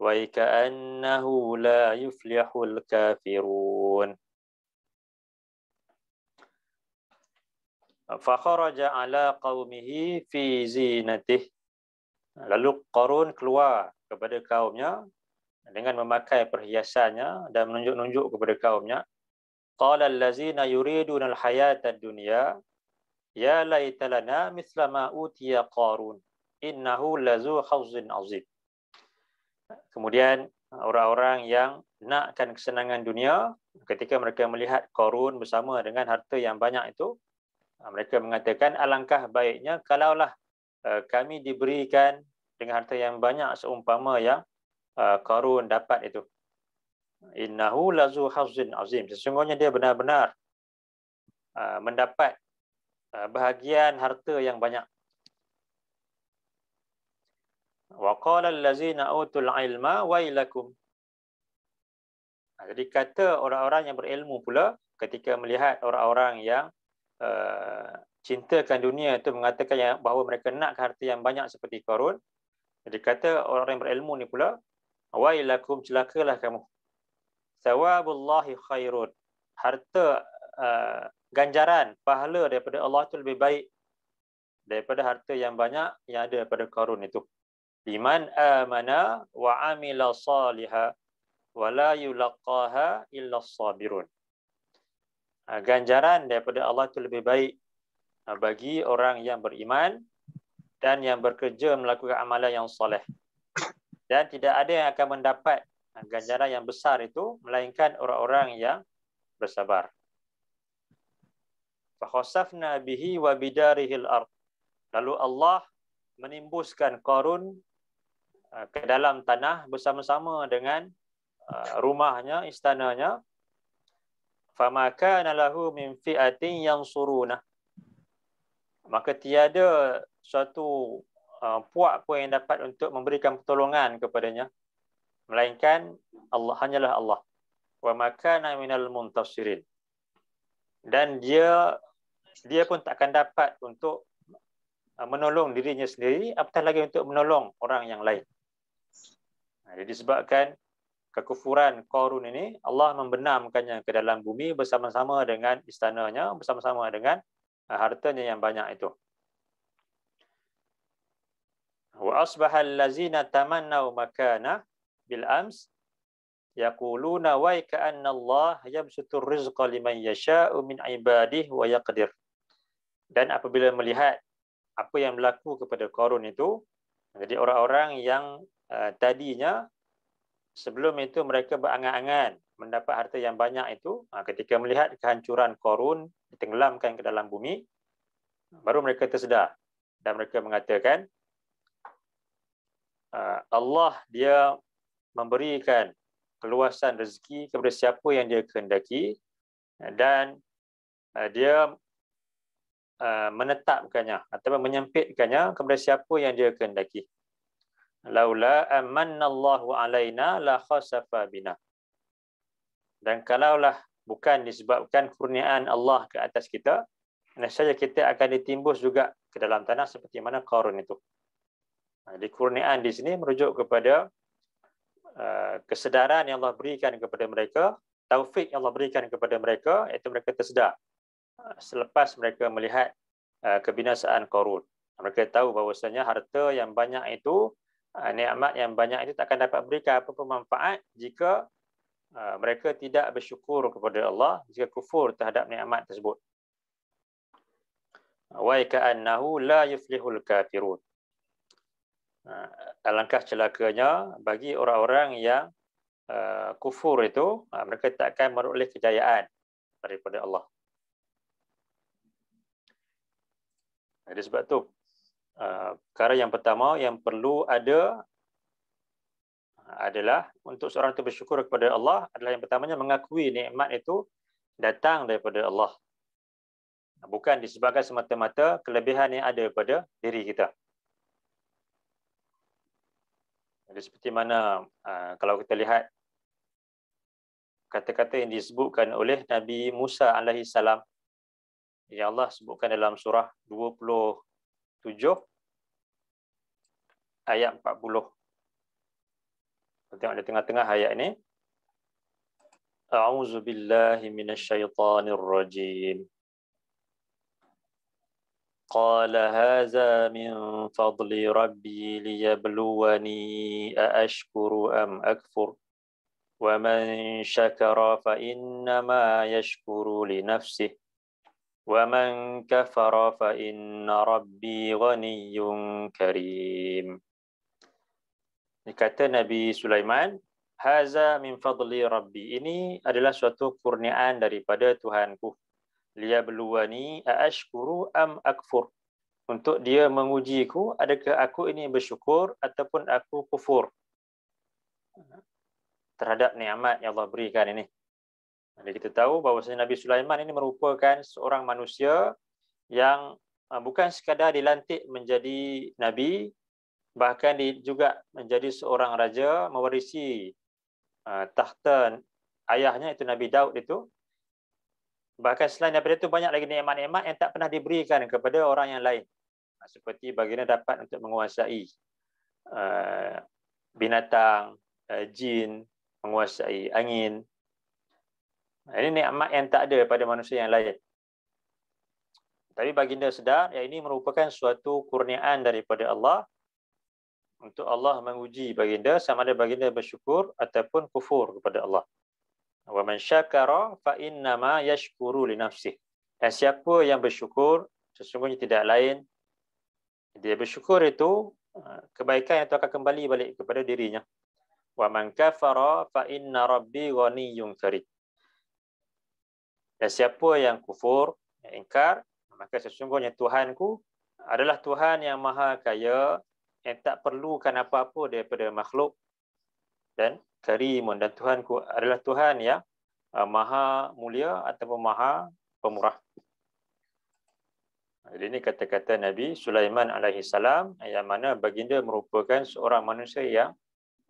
وكأنه لا يفلح الكافرون فخرج على قومه في زينته lalu Qarun keluar kepada kaumnya dengan memakai perhiasannya dan menunjuk-nunjuk kepada kaumnya qala allazina yuriduna alhayata ad-dunya ya laitalana mithla ma utiya qarun innahu lazu hazzin azim Kemudian orang-orang yang nakkan kesenangan dunia ketika mereka melihat korun bersama dengan harta yang banyak itu mereka mengatakan alangkah baiknya kalaulah uh, kami diberikan dengan harta yang banyak seumpama yang uh, korun dapat itu. Innahu lazu hazzin azim. Sesungguhnya dia benar-benar uh, mendapat bahagian harta yang banyak Wa qala allazina utul ilma wailakum. Jadi kata orang-orang yang berilmu pula ketika melihat orang-orang yang uh, cintakan dunia itu mengatakan yang bahawa mereka nak harta yang banyak seperti Qarun. Jadi kata orang yang berilmu ni pula wailakum celakalah kamu. Sawabullahi khairun. Harta uh, ganjaran pahala daripada Allah itu lebih baik daripada harta yang banyak yang ada pada Qarun itu liman amana wa amila saliha wa la yulaqaha illa sabirun. Ha, ganjaran daripada Allah itu lebih baik ha, bagi orang yang beriman dan yang bekerja melakukan amalan yang soleh. Dan tidak ada yang akan mendapat ha, ganjaran yang besar itu melainkan orang-orang yang bersabar. Fakhasafna bihi wa bidarihil ard. Lalu Allah menimbuskan Uh, ke dalam tanah bersama-sama dengan uh, rumahnya, istananya. Famaka nalahu min fi'atin yang suruna. Maka tiada suatu uh, puak pun yang dapat untuk memberikan pertolongan kepadanya. Melainkan Allah hanyalah Allah. Wa makana minal muntasirin. Dan dia dia pun takkan dapat untuk menolong dirinya sendiri apatah lagi untuk menolong orang yang lain. Jadi disebabkan kekufuran Qarun ini, Allah membenamkannya ke dalam bumi bersama-sama dengan istananya, bersama-sama dengan uh, hartanya yang banyak itu. Wa asbaha allazina tamannau makana bil ams yaquluna wa ka'anna Allah yabsutur rizqa liman yasha'u min ibadihi wa yaqdir. Dan apabila melihat apa yang berlaku kepada Qarun itu, jadi orang-orang yang tadinya sebelum itu mereka berangan-angan mendapat harta yang banyak itu uh, ketika melihat kehancuran korun ditenggelamkan ke dalam bumi baru mereka tersedar dan mereka mengatakan uh, Allah dia memberikan keluasan rezeki kepada siapa yang dia kehendaki dan dia menetapkannya atau menyempitkannya kepada siapa yang dia kehendaki. Laula amannallahu alaina la khasafa bina. Dan kalaulah bukan disebabkan kurniaan Allah ke atas kita, nescaya kita akan ditimbus juga ke dalam tanah seperti mana Qarun itu. Di kurniaan di sini merujuk kepada uh, kesedaran yang Allah berikan kepada mereka, taufik yang Allah berikan kepada mereka, iaitu mereka tersedar uh, selepas mereka melihat uh, kebinasaan Qarun. Mereka tahu bahawasanya harta yang banyak itu, nikmat yang banyak itu takkan dapat berikan apa-apa manfaat jika mereka tidak bersyukur kepada Allah, jika kufur terhadap nikmat tersebut wa ka'annahu la yuflihul kafirun. Ha, alangkah celakanya bagi orang-orang yang kufur itu, mereka tak akan meroleh kejayaan daripada Allah. Jadi sebab tu, uh, perkara yang pertama yang perlu ada adalah untuk seorang itu bersyukur kepada Allah adalah yang pertamanya mengakui nikmat itu datang daripada Allah bukan disebabkan semata-mata kelebihan yang ada pada diri kita. Jadi seperti mana ah, kalau kita lihat kata-kata yang disebutkan oleh Nabi Musa alaihi salam yang Allah sebutkan dalam surah 27 ayat 40. Kita tengok di tengah-tengah ayat ini. A'udzu billahi minasyaitonir rajim. قال هذا من فضل ربي ليبلوني أأشكر أم أكفر ومن شكر فإنما يشكر لنفسه ومن كفر فإن ربي غني كريم Kata Nabi Sulaiman, Haza min fadli Rabbi. Ini adalah suatu kurniaan daripada Tuhanku liyabluwani aashkuru am akfur untuk dia mengujiku adakah aku ini bersyukur ataupun aku kufur terhadap nikmat yang Allah berikan ini jadi kita tahu bahawa Nabi Sulaiman ini merupakan seorang manusia yang uh, bukan sekadar dilantik menjadi nabi bahkan juga menjadi seorang raja mewarisi uh, tahta ayahnya itu Nabi Daud itu Bahkan selain daripada itu banyak lagi nikmat-nikmat yang tak pernah diberikan kepada orang yang lain. Ha, seperti baginda dapat untuk menguasai uh, binatang, uh, jin, menguasai angin. Ini nikmat yang tak ada pada manusia yang lain. Tapi baginda sedar yang ini merupakan suatu kurniaan daripada Allah untuk Allah menguji baginda sama ada baginda bersyukur ataupun kufur kepada Allah. Wa man syakara fa inna ma yashkuru li nafsihi. Dan siapa yang bersyukur sesungguhnya tidak lain dia bersyukur itu uh, kebaikan itu akan kembali balik kepada dirinya. Wa man kafara fa inna rabbi ghaniyyun karim. Dan siapa yang kufur, yang ingkar, maka sesungguhnya Tuhanku adalah Tuhan yang maha kaya yang tak perlukan apa-apa daripada makhluk dan karimun dan Tuhanku adalah Tuhan yang uh, maha mulia ataupun maha pemurah. Jadi ini kata-kata Nabi Sulaiman alaihi salam yang mana baginda merupakan seorang manusia yang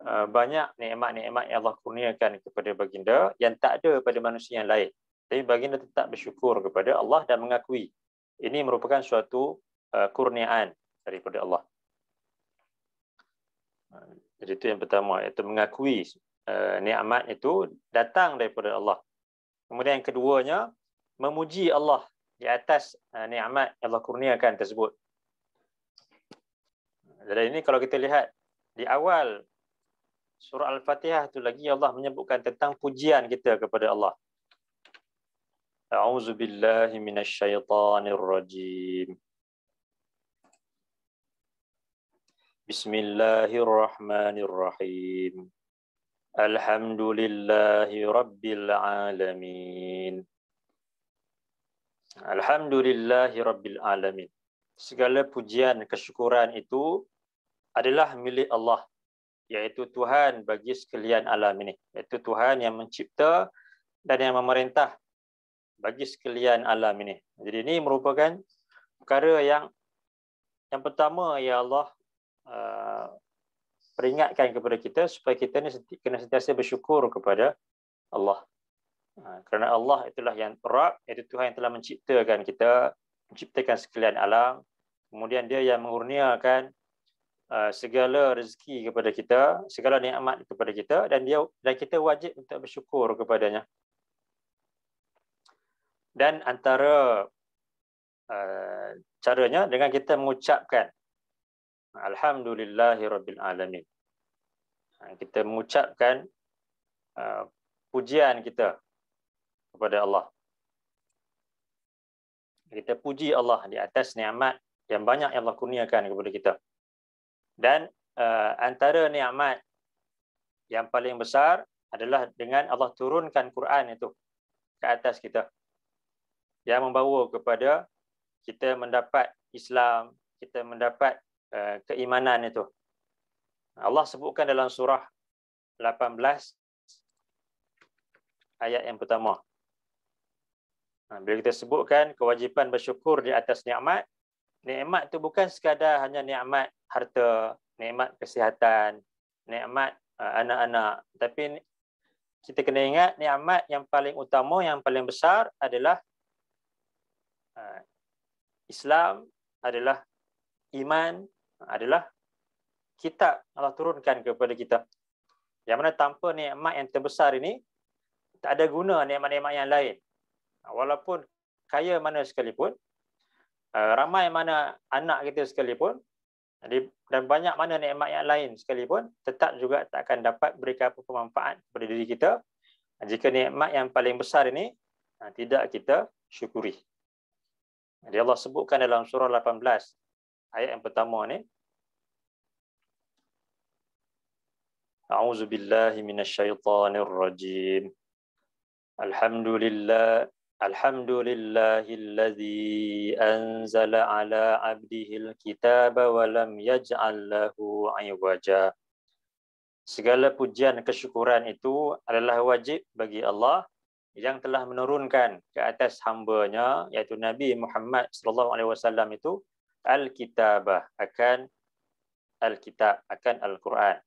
uh, banyak nikmat-nikmat yang Allah kurniakan kepada baginda yang tak ada pada manusia yang lain. Tapi baginda tetap bersyukur kepada Allah dan mengakui ini merupakan suatu uh, kurniaan daripada Allah. Jadi itu yang pertama iaitu mengakui uh, nikmat itu datang daripada Allah. Kemudian yang keduanya memuji Allah di atas uh, nikmat yang Allah kurniakan tersebut. Jadi ini kalau kita lihat di awal surah Al-Fatihah itu lagi Allah menyebutkan tentang pujian kita kepada Allah. A'udzu billahi minasyaitonir rajim. بسم الله الرحمن الرحيم الحمد لله رب العالمين الحمد لله رب العالمين segala pujian kesyukuran itu adalah milik Allah iaitu Tuhan bagi sekalian alam ini iaitu Tuhan yang mencipta dan yang memerintah bagi sekalian alam ini. Jadi ini merupakan perkara yang yang pertama ya Allah uh, peringatkan kepada kita supaya kita ni kena sentiasa bersyukur kepada Allah. Uh, kerana Allah itulah yang Rabb, iaitu Tuhan yang telah menciptakan kita, menciptakan sekalian alam. Kemudian dia yang mengurniakan uh, segala rezeki kepada kita, segala nikmat kepada kita dan dia dan kita wajib untuk bersyukur kepadanya. Dan antara uh, caranya dengan kita mengucapkan Alhamdulillahirabbil alamin. Ha, kita mengucapkan uh, pujian kita kepada Allah. Kita puji Allah di atas nikmat yang banyak yang Allah kurniakan kepada kita. Dan uh, antara nikmat yang paling besar adalah dengan Allah turunkan Quran itu ke atas kita. Yang membawa kepada kita mendapat Islam, kita mendapat uh, keimanan itu. Allah sebutkan dalam surah 18 ayat yang pertama. Ha, bila kita sebutkan kewajipan bersyukur di atas nikmat, nikmat itu bukan sekadar hanya nikmat harta, nikmat kesihatan, nikmat uh, anak-anak, tapi kita kena ingat nikmat yang paling utama, yang paling besar adalah Islam adalah iman adalah kitab Allah turunkan kepada kita. Yang mana tanpa nikmat yang terbesar ini tak ada guna nikmat-nikmat yang lain. Walaupun kaya mana sekalipun, uh, ramai mana anak kita sekalipun, dan banyak mana nikmat yang lain sekalipun, tetap juga tak akan dapat berikan apa manfaat kepada diri kita jika nikmat yang paling besar ini tidak kita syukuri. Jadi Allah sebutkan dalam surah 18 ayat yang pertama ni. A'udzu billahi minasyaitonir rajim. Alhamdulillah Alhamdulillahilladzi anzala ala 'abdihi al-kitaba wa lam yaj'al lahu 'iwaja. Segala pujian kesyukuran itu adalah wajib bagi Allah yang telah menurunkan ke atas hamba-Nya iaitu Nabi Muhammad sallallahu alaihi wasallam itu al-kitabah akan al-kitab akan al-Quran.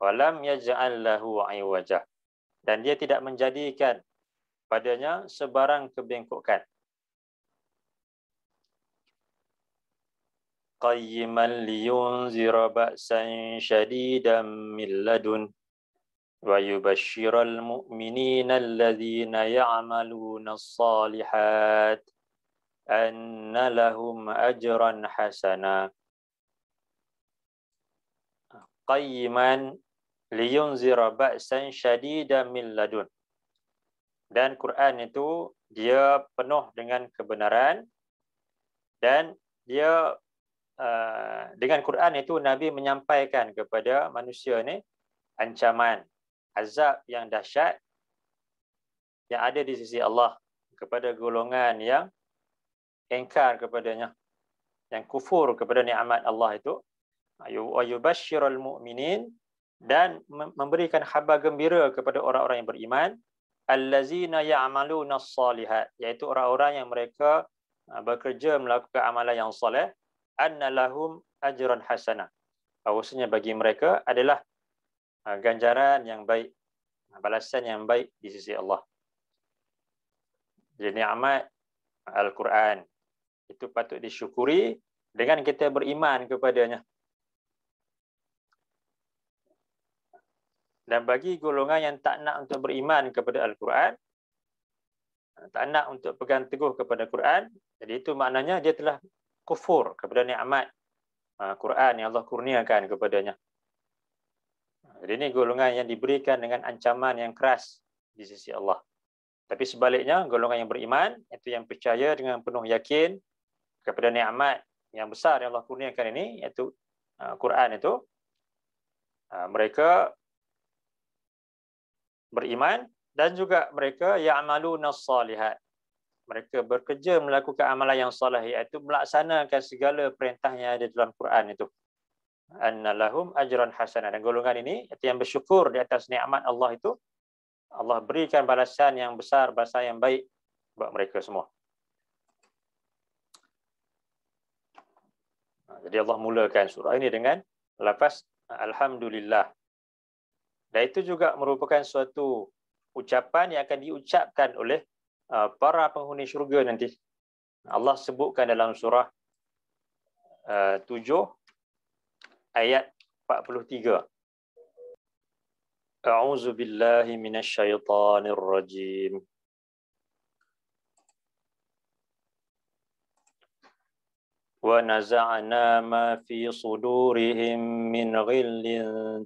Walam yaj'al lahu iwaja. Dan dia tidak menjadikan padanya sebarang kebengkokan. Qayyiman liyunzira ba'san syadidan min ladun ويبشر المؤمنين الذين يعملون الصالحات أن لهم أجرا حسنا قيما لينذر بأسا شديدا من لدن dan Quran itu dia penuh dengan kebenaran dan dia uh, dengan Quran itu Nabi menyampaikan kepada manusia ni ancaman azab yang dahsyat yang ada di sisi Allah kepada golongan yang engkar kepadanya yang kufur kepada nikmat Allah itu. Wa yubashshirul mu'minin dan memberikan khabar gembira kepada orang-orang yang beriman allazina ya'maluna as-salihat iaitu orang-orang yang mereka uh, bekerja melakukan amalan yang soleh annalahum ajran hasanah. Bahwasanya bagi mereka adalah ganjaran yang baik, ha, balasan yang baik di sisi Allah. Jadi nikmat Al-Quran itu patut disyukuri dengan kita beriman kepadanya. Dan bagi golongan yang tak nak untuk beriman kepada Al-Quran, tak nak untuk pegang teguh kepada Quran, jadi itu maknanya dia telah kufur kepada nikmat ha, Quran yang Allah kurniakan kepadanya. Jadi ini golongan yang diberikan dengan ancaman yang keras di sisi Allah. Tapi sebaliknya, golongan yang beriman, itu yang percaya dengan penuh yakin kepada nikmat yang besar yang Allah kurniakan ini, iaitu uh, Quran itu, uh, mereka beriman dan juga mereka ya'maluna salihat. mereka bekerja melakukan amalan yang soleh iaitu melaksanakan segala perintah yang ada dalam Quran itu annalahum ajran hasanah dan golongan ini itu yang bersyukur di atas nikmat Allah itu Allah berikan balasan yang besar balasan yang baik buat mereka semua. Jadi Allah mulakan surah ini dengan lafaz alhamdulillah. Dan itu juga merupakan suatu ucapan yang akan diucapkan oleh uh, para penghuni syurga nanti. Allah sebutkan dalam surah uh, ayat 43. A'udzu billahi minasyaitonir rajim. ونزعنا ما في صدورهم من غل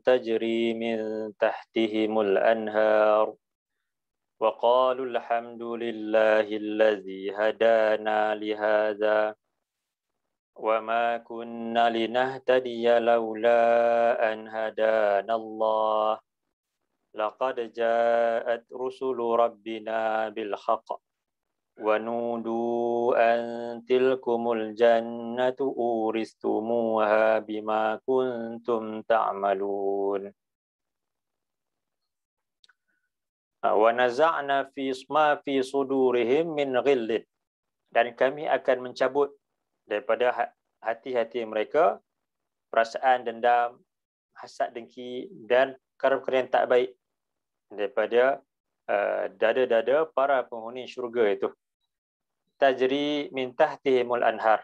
تجري من تحتهم الأنهار وقالوا الحمد لله الذي هدانا لهذا وما كنا لنهتدي لولا أن هدانا الله لقد جاءت رسل ربنا بالحق ونودوا أن تلكم الجنة أورثتموها بما كنتم تعملون ونزعنا في ما في صدورهم من غل dan kami akan mencabut daripada ha-, hati-hati mereka perasaan dendam hasad dengki dan perkara-perkara yang tak baik daripada uh, dada-dada para penghuni syurga itu. Tajri min tahtihimul anhar.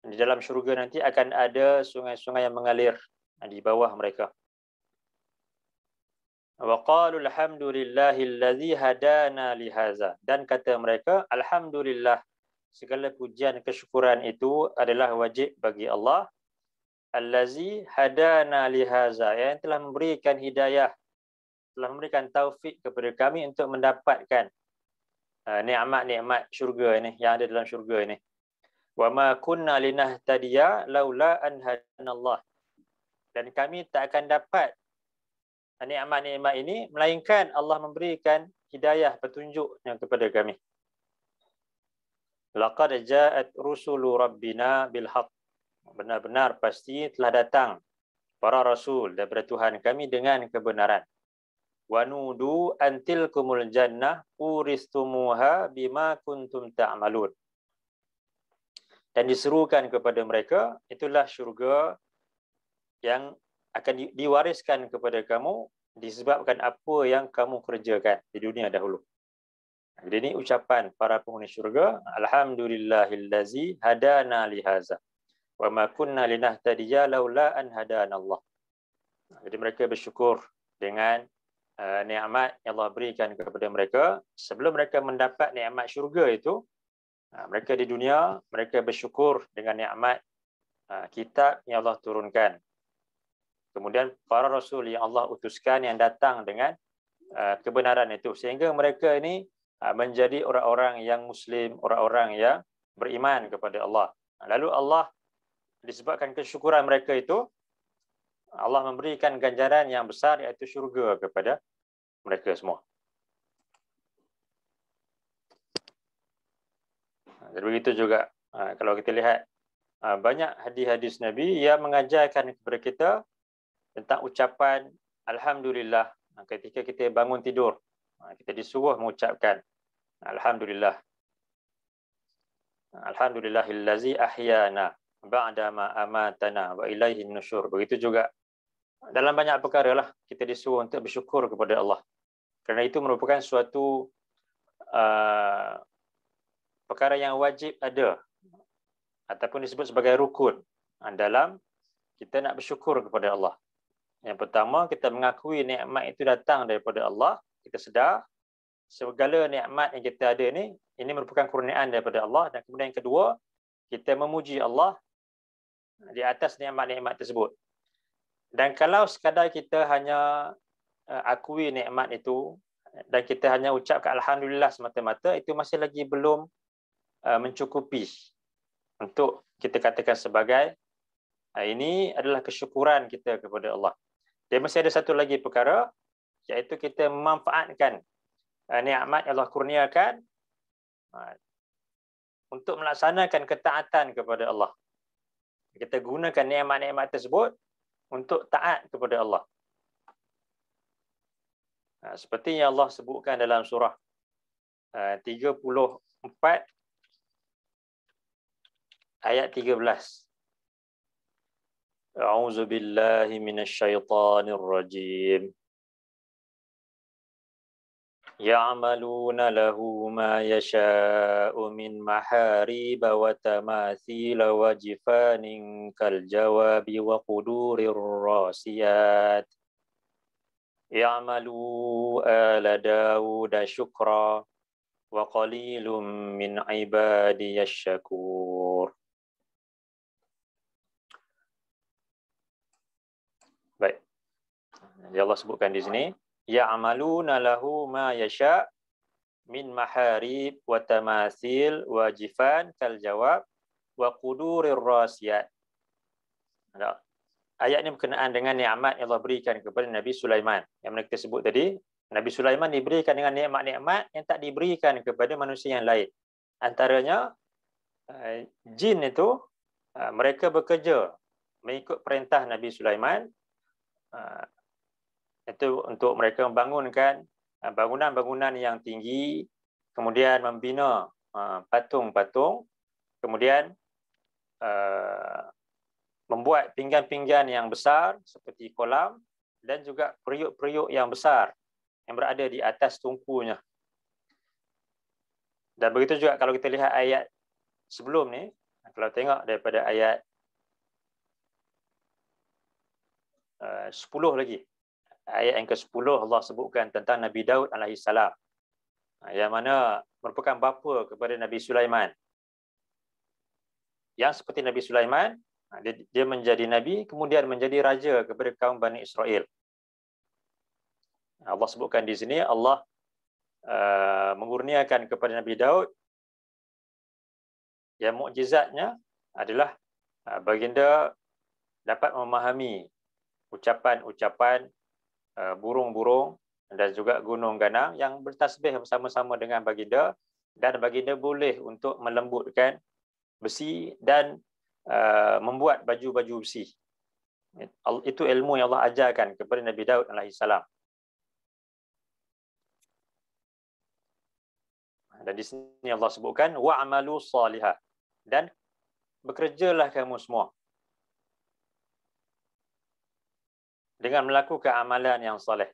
Di dalam syurga nanti akan ada sungai-sungai yang mengalir di bawah mereka. Wa qalu alhamdulillahi hadana li dan kata mereka alhamdulillah segala pujian kesyukuran itu adalah wajib bagi Allah. Allazi hadana lihaza yang telah memberikan hidayah telah memberikan taufik kepada kami untuk mendapatkan uh, nikmat-nikmat syurga ini yang ada dalam syurga ini. Wa ma kunna linahtadiya laula an hadanallah dan kami tak akan dapat nikmat-nikmat ini melainkan Allah memberikan hidayah petunjuknya kepada kami laqad ja'at rusulu rabbina bil haqq benar-benar pasti telah datang para rasul daripada Tuhan kami dengan kebenaran. Wa nudu antil kumul jannah uristumuha bima kuntum ta'malun. Dan diserukan kepada mereka itulah syurga yang akan diwariskan kepada kamu disebabkan apa yang kamu kerjakan di dunia dahulu jadi ini ucapan para penghuni syurga. Alhamdulillahillazi hadana lihaza. Wa ma kunna linahtadiya laula an hadana Allah. Jadi mereka bersyukur dengan uh, nikmat yang Allah berikan kepada mereka. Sebelum mereka mendapat nikmat syurga itu, uh, mereka di dunia, mereka bersyukur dengan nikmat uh, kitab yang Allah turunkan. Kemudian para rasul yang Allah utuskan yang datang dengan uh, kebenaran itu. Sehingga mereka ini menjadi orang-orang yang muslim, orang-orang yang beriman kepada Allah. Lalu Allah disebabkan kesyukuran mereka itu Allah memberikan ganjaran yang besar iaitu syurga kepada mereka semua. Ha, jadi begitu juga ha, kalau kita lihat banyak hadis-hadis Nabi yang mengajarkan kepada kita tentang ucapan Alhamdulillah ketika kita bangun tidur. Kita disuruh mengucapkan Alhamdulillah. Alhamdulillahillazi ahyana ba'da ma amatana wa ilaihi nusyur. Begitu juga dalam banyak perkara lah kita disuruh untuk bersyukur kepada Allah. Kerana itu merupakan suatu uh, perkara yang wajib ada ataupun disebut sebagai rukun dalam kita nak bersyukur kepada Allah. Yang pertama, kita mengakui nikmat itu datang daripada Allah. Kita sedar segala nikmat yang kita ada ni ini merupakan kurniaan daripada Allah dan kemudian yang kedua kita memuji Allah di atas nikmat-nikmat tersebut. Dan kalau sekadar kita hanya uh, akui nikmat itu dan kita hanya ucapkan alhamdulillah semata-mata itu masih lagi belum uh, mencukupi untuk kita katakan sebagai uh, ini adalah kesyukuran kita kepada Allah. Dan masih ada satu lagi perkara iaitu kita memanfaatkan uh, nikmat Allah kurniakan Ha, untuk melaksanakan ketaatan kepada Allah. Kita gunakan nikmat-nikmat tersebut untuk taat kepada Allah. Ha, seperti yang Allah sebutkan dalam surah uh, 34 ayat 13. A'udzu billahi minasyaitonir rajim. يعملون له ما يشاء من محاريب وتماثيل وجفان كالجواب وقدور الراسيات يعملوا آل داود شكرا وقليل من عبادي الشكور Baik. Jadi Allah sebutkan di sini ya'maluna lahu ma yasha min maharib wa tamasil wa jifan kal jawab wa qudurir rasiyat. Ayat ini berkenaan dengan nikmat yang Allah berikan kepada Nabi Sulaiman. Yang mana kita sebut tadi, Nabi Sulaiman diberikan dengan nikmat-nikmat yang tak diberikan kepada manusia yang lain. Antaranya, eh, jin itu, eh, mereka bekerja mengikut perintah Nabi Sulaiman eh, itu untuk mereka membangunkan uh, bangunan-bangunan yang tinggi kemudian membina uh, patung-patung kemudian uh, membuat pinggan-pinggan yang besar seperti kolam dan juga periuk-periuk yang besar yang berada di atas tungkunya. Dan begitu juga kalau kita lihat ayat sebelum ni kalau tengok daripada ayat uh, 10 lagi ayat yang ke-10 Allah sebutkan tentang Nabi Daud AS. Yang mana merupakan bapa kepada Nabi Sulaiman. Yang seperti Nabi Sulaiman, dia menjadi Nabi, kemudian menjadi raja kepada kaum Bani Israel. Allah sebutkan di sini, Allah mengurniakan kepada Nabi Daud yang mukjizatnya adalah baginda dapat memahami ucapan-ucapan burung-burung dan juga gunung ganang yang bertasbih bersama-sama dengan baginda dan baginda boleh untuk melembutkan besi dan uh, membuat baju-baju besi. Itu ilmu yang Allah ajarkan kepada Nabi Daud AS. Dan di sini Allah sebutkan wa'malu salihah dan bekerjalah kamu semua dengan melakukan amalan yang soleh.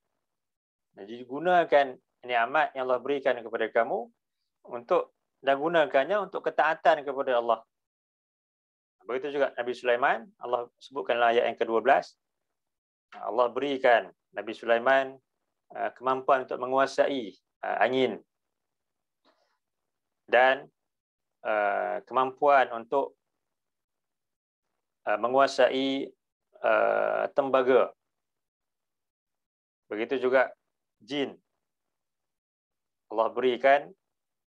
Jadi gunakan ini amat yang Allah berikan kepada kamu untuk dan gunakannya untuk ketaatan kepada Allah. Begitu juga Nabi Sulaiman, Allah sebutkanlah ayat yang ke-12. Allah berikan Nabi Sulaiman uh, kemampuan untuk menguasai uh, angin dan uh, kemampuan untuk menguasai tembaga Begitu juga jin. Allah berikan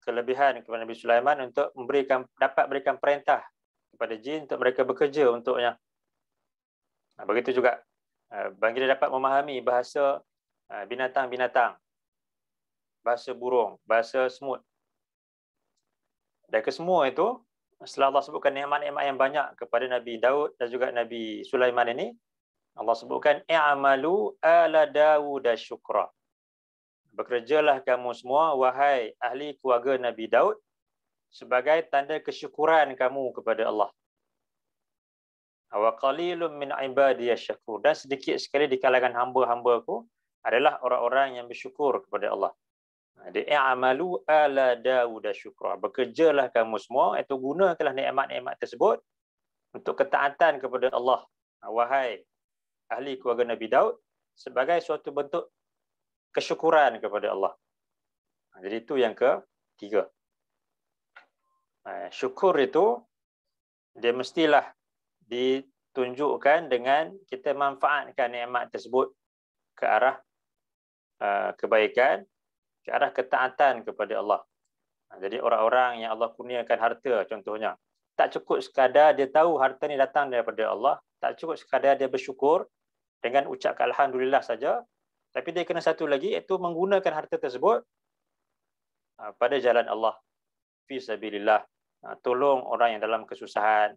kelebihan kepada Nabi Sulaiman untuk memberikan dapat berikan perintah kepada jin untuk mereka bekerja untuknya. Begitu juga eh, bagi dia dapat memahami bahasa eh, binatang-binatang, bahasa burung, bahasa semut. Dan kesemua itu, setelah Allah sebutkan nikmat-nikmat yang banyak kepada Nabi Daud dan juga Nabi Sulaiman ini, Allah sebutkan i'malu ala Dawud syukra. Bekerjalah kamu semua wahai ahli keluarga Nabi Daud sebagai tanda kesyukuran kamu kepada Allah. Wa qalilun min syakur dan sedikit sekali di kalangan hamba-hambaku adalah orang-orang yang bersyukur kepada Allah. Di i'malu ala Dawud syukra. Bekerjalah kamu semua itu gunakanlah nikmat-nikmat tersebut untuk ketaatan kepada Allah. Wahai ahli keluarga Nabi Daud sebagai suatu bentuk kesyukuran kepada Allah. Ha, jadi itu yang ketiga. Ha, syukur itu dia mestilah ditunjukkan dengan kita manfaatkan nikmat tersebut ke arah ha, kebaikan, ke arah ketaatan kepada Allah. Jadi orang-orang yang Allah kurniakan harta contohnya, tak cukup sekadar dia tahu harta ni datang daripada Allah, tak cukup sekadar dia bersyukur, dengan ucapkan Alhamdulillah saja. Tapi dia kena satu lagi iaitu menggunakan harta tersebut ah, pada jalan Allah. fi sabilillah. Ha, tolong orang yang dalam kesusahan.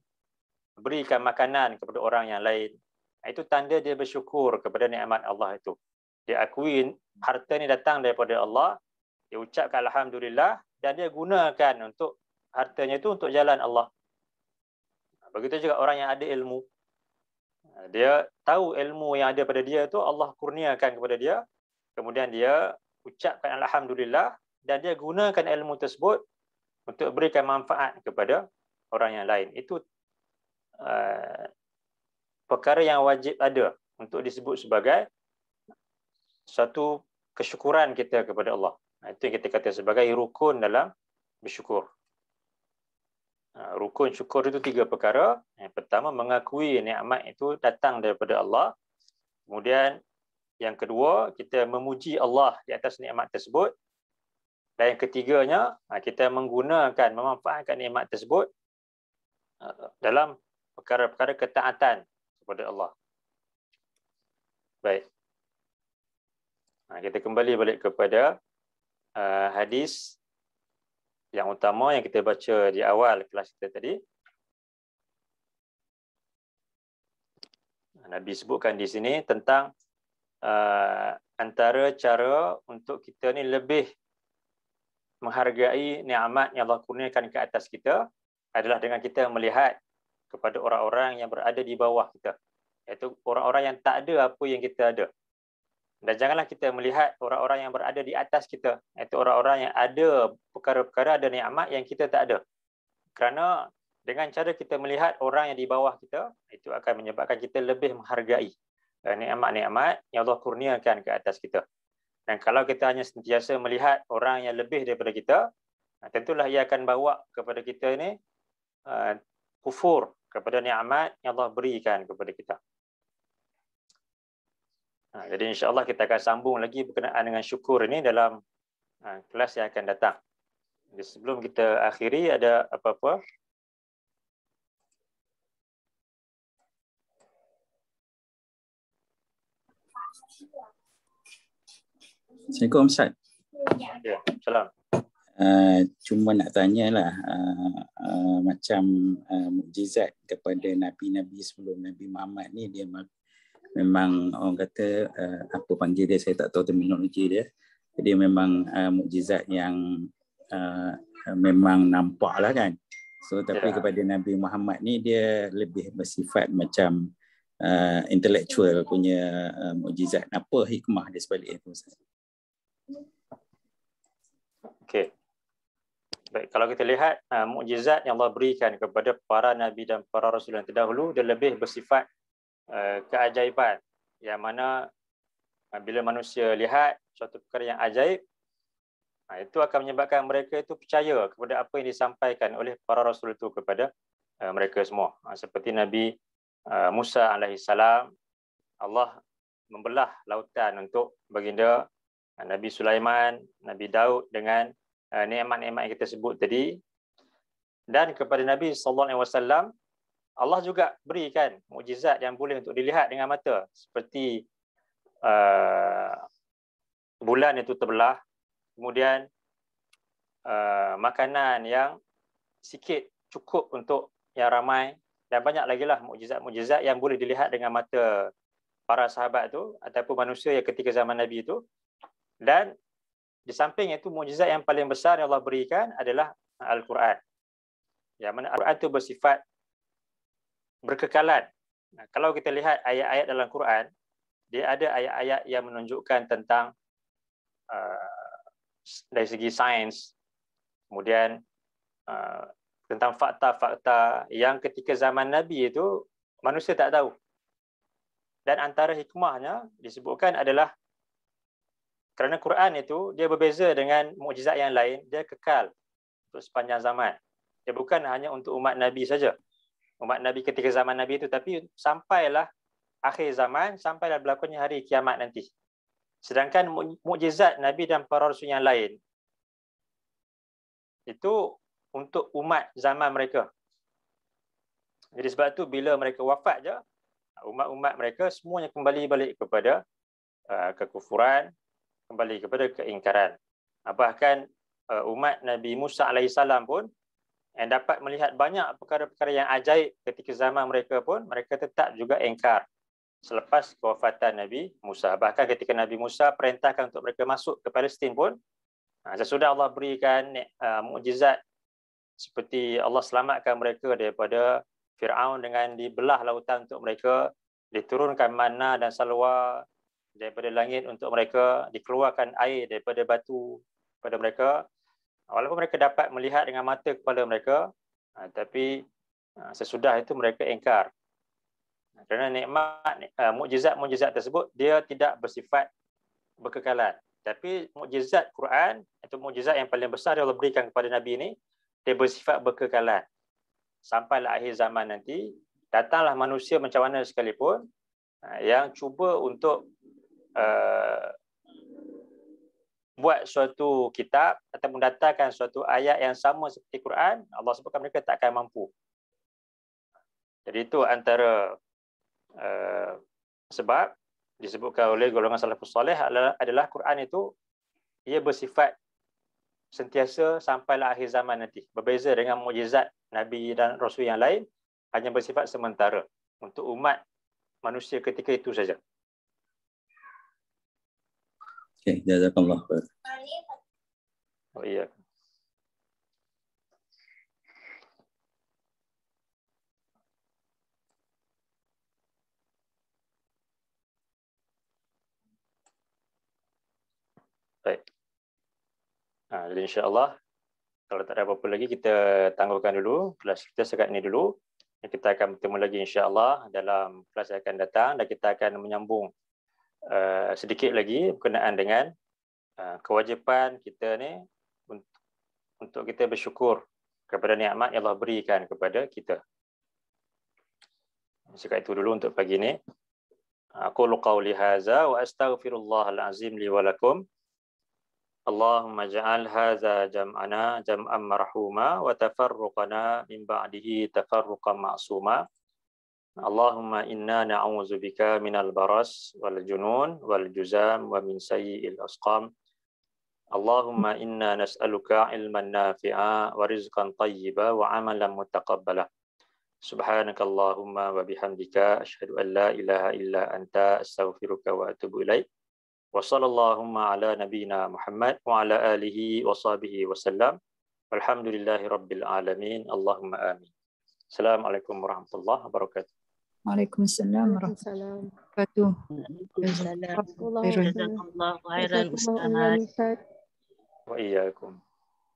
Berikan makanan kepada orang yang lain. Ha, itu tanda dia bersyukur kepada nikmat Allah itu. Dia akui harta ni datang daripada Allah. Dia ucapkan Alhamdulillah dan dia gunakan untuk hartanya itu untuk jalan Allah. Begitu juga orang yang ada ilmu. Dia tahu ilmu yang ada pada dia itu Allah kurniakan kepada dia. Kemudian dia ucapkan Alhamdulillah dan dia gunakan ilmu tersebut untuk berikan manfaat kepada orang yang lain. Itu uh, perkara yang wajib ada untuk disebut sebagai satu kesyukuran kita kepada Allah. Itu yang kita kata sebagai rukun dalam bersyukur. Uh, rukun syukur itu tiga perkara. Yang pertama, mengakui nikmat itu datang daripada Allah. Kemudian, yang kedua, kita memuji Allah di atas nikmat tersebut. Dan yang ketiganya, ha, kita menggunakan, memanfaatkan nikmat tersebut ha, dalam perkara-perkara ketaatan kepada Allah. Baik. Kita kembali balik kepada hadis yang utama yang kita baca di awal kelas kita tadi. Nabi sebutkan di sini tentang antara cara untuk kita ni lebih menghargai nikmat yang Allah kurniakan ke atas kita adalah dengan kita melihat kepada orang-orang yang berada di bawah kita iaitu orang-orang yang tak ada apa yang kita ada dan janganlah kita melihat orang-orang yang berada di atas kita. Iaitu orang-orang yang ada perkara-perkara ada nikmat yang kita tak ada. Kerana dengan cara kita melihat orang yang di bawah kita itu akan menyebabkan kita lebih menghargai eh, nikmat-nikmat yang Allah kurniakan ke atas kita. Dan kalau kita hanya sentiasa melihat orang yang lebih daripada kita, ah, tentulah ia akan bawa kepada kita ini uh, kufur kepada nikmat yang Allah berikan kepada kita. Uh, jadi insyaAllah kita akan sambung lagi berkenaan dengan syukur ini dalam uh, kelas yang akan datang. Jadi sebelum kita akhiri, ada apa-apa? Assalamualaikum Ustaz. Ya, salam. Uh, cuma nak tanyalah uh, uh, macam uh, mukjizat kepada nabi-nabi sebelum Nabi Muhammad ni dia memang orang kata uh, apa panggil dia saya tak tahu terminologi dia. Jadi memang uh, mukjizat yang uh, memang nampak lah kan. So tapi ya. kepada Nabi Muhammad ni dia lebih bersifat macam uh, intellectual punya uh, mukjizat. Apa hikmah dia sebalik itu Ustaz? Okey. Baik, kalau kita lihat uh, mukjizat yang Allah berikan kepada para nabi dan para rasul yang terdahulu dia lebih bersifat keajaiban yang mana uh, bila manusia lihat suatu perkara yang ajaib uh, itu akan menyebabkan mereka itu percaya kepada apa yang disampaikan oleh para rasul itu kepada mereka semua. Seperti Nabi Musa alaihissalam Allah membelah lautan untuk baginda Nabi Sulaiman, Nabi Daud dengan nikmat-nikmat yang kita sebut tadi dan kepada Nabi sallallahu alaihi wasallam Allah juga berikan mukjizat yang boleh untuk dilihat dengan mata. Seperti uh, bulan itu terbelah. Kemudian uh, makanan yang sikit cukup untuk yang ramai. Dan banyak lagi lah mukjizat-mukjizat yang boleh dilihat dengan mata para sahabat itu ataupun manusia yang ketika zaman Nabi itu dan di samping itu mukjizat yang paling besar yang Allah berikan adalah Al-Quran. Yang mana Al-Quran itu bersifat berkekalan. Kalau kita lihat ayat-ayat dalam Quran, dia ada ayat-ayat yang menunjukkan tentang uh, dari segi sains, kemudian uh, tentang fakta-fakta yang ketika zaman Nabi itu manusia tak tahu. Dan antara hikmahnya disebutkan adalah kerana Quran itu dia berbeza dengan mukjizat yang lain, dia kekal untuk sepanjang zaman. Dia bukan hanya untuk umat Nabi saja. Umat Nabi ketika zaman Nabi itu tapi sampailah akhir zaman, sampailah berlakunya hari kiamat nanti. Sedangkan mukjizat Nabi dan para rasul yang lain itu untuk umat zaman mereka. Jadi sebab itu bila mereka wafat je, umat-umat mereka semuanya kembali balik kepada uh, kekufuran, kembali kepada keingkaran. Bahkan uh, umat Nabi Musa alaihissalam pun yang dapat melihat banyak perkara-perkara yang ajaib ketika zaman mereka pun mereka tetap juga engkar selepas kewafatan Nabi Musa. Bahkan ketika Nabi Musa perintahkan untuk mereka masuk ke Palestin pun uh, sesudah Allah berikan uh, mukjizat seperti Allah selamatkan mereka daripada Firaun dengan dibelah lautan untuk mereka, diturunkan mana dan salwa daripada langit untuk mereka, dikeluarkan air daripada batu pada mereka. Walaupun mereka dapat melihat dengan mata kepala mereka, ha, tapi ha, sesudah itu mereka engkar. Kerana nikmat ha, mukjizat-mukjizat tersebut dia tidak bersifat berkekalan. Tapi mukjizat Quran atau mukjizat yang paling besar yang Allah berikan kepada Nabi ini dia bersifat berkekalan. Sampailah akhir zaman nanti, datanglah manusia macam mana sekalipun yang cuba untuk uh, buat suatu kitab atau mendatangkan suatu ayat yang sama seperti Quran, Allah sebutkan mereka tak akan mampu. Jadi itu antara uh, sebab disebutkan oleh golongan salafus soleh adalah, adalah Quran itu ia bersifat sentiasa sampailah akhir zaman nanti. Berbeza dengan mujizat Nabi dan Rasul yang lain, hanya bersifat sementara untuk umat manusia ketika itu saja. Okay, jazakallah khair. Oh iya. Baik. Ha, jadi insyaAllah, kalau tak ada apa-apa lagi, kita tangguhkan dulu. Kelas kita sekat ini dulu. Kita akan bertemu lagi insyaAllah dalam kelas yang akan datang dan kita akan menyambung Uh, sedikit lagi berkenaan dengan uh, kewajipan kita ni untuk, untuk kita bersyukur kepada nikmat yang Allah berikan kepada kita. Sekat itu dulu untuk pagi ni. Aku qawli hadza wa astaghfirullah al-azim li wa lakum. Allahumma ja'al hadza jam'ana jam'an marhuma wa tafarruqana min ba'dihi tafarruqan ma'suma. اللهم إنا نعوذ بك من البرص والجنون والجزام ومن سيء الأسقام. اللهم إنا نسألك علما نافعا ورزقا طيبا وعملا متقبلا. سبحانك اللهم وبحمدك أشهد أن لا إله إلا أنت أستغفرك وأتوب إليك. وصلى اللهم على نبينا محمد وعلى آله وصحبه وسلم. والحمد لله رب العالمين. اللهم آمين. السلام عليكم ورحمة الله وبركاته. Waalaikumsalam warahmatullahi wabarakatuh. Jazakallah khairan Ustaz. Wa iyyakum.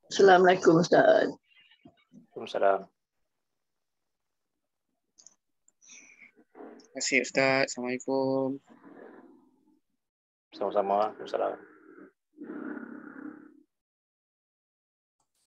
Assalamualaikum Ustaz. Waalaikumsalam. Terima kasih Ustaz. Assalamualaikum. Sama-sama. Waalaikumsalam.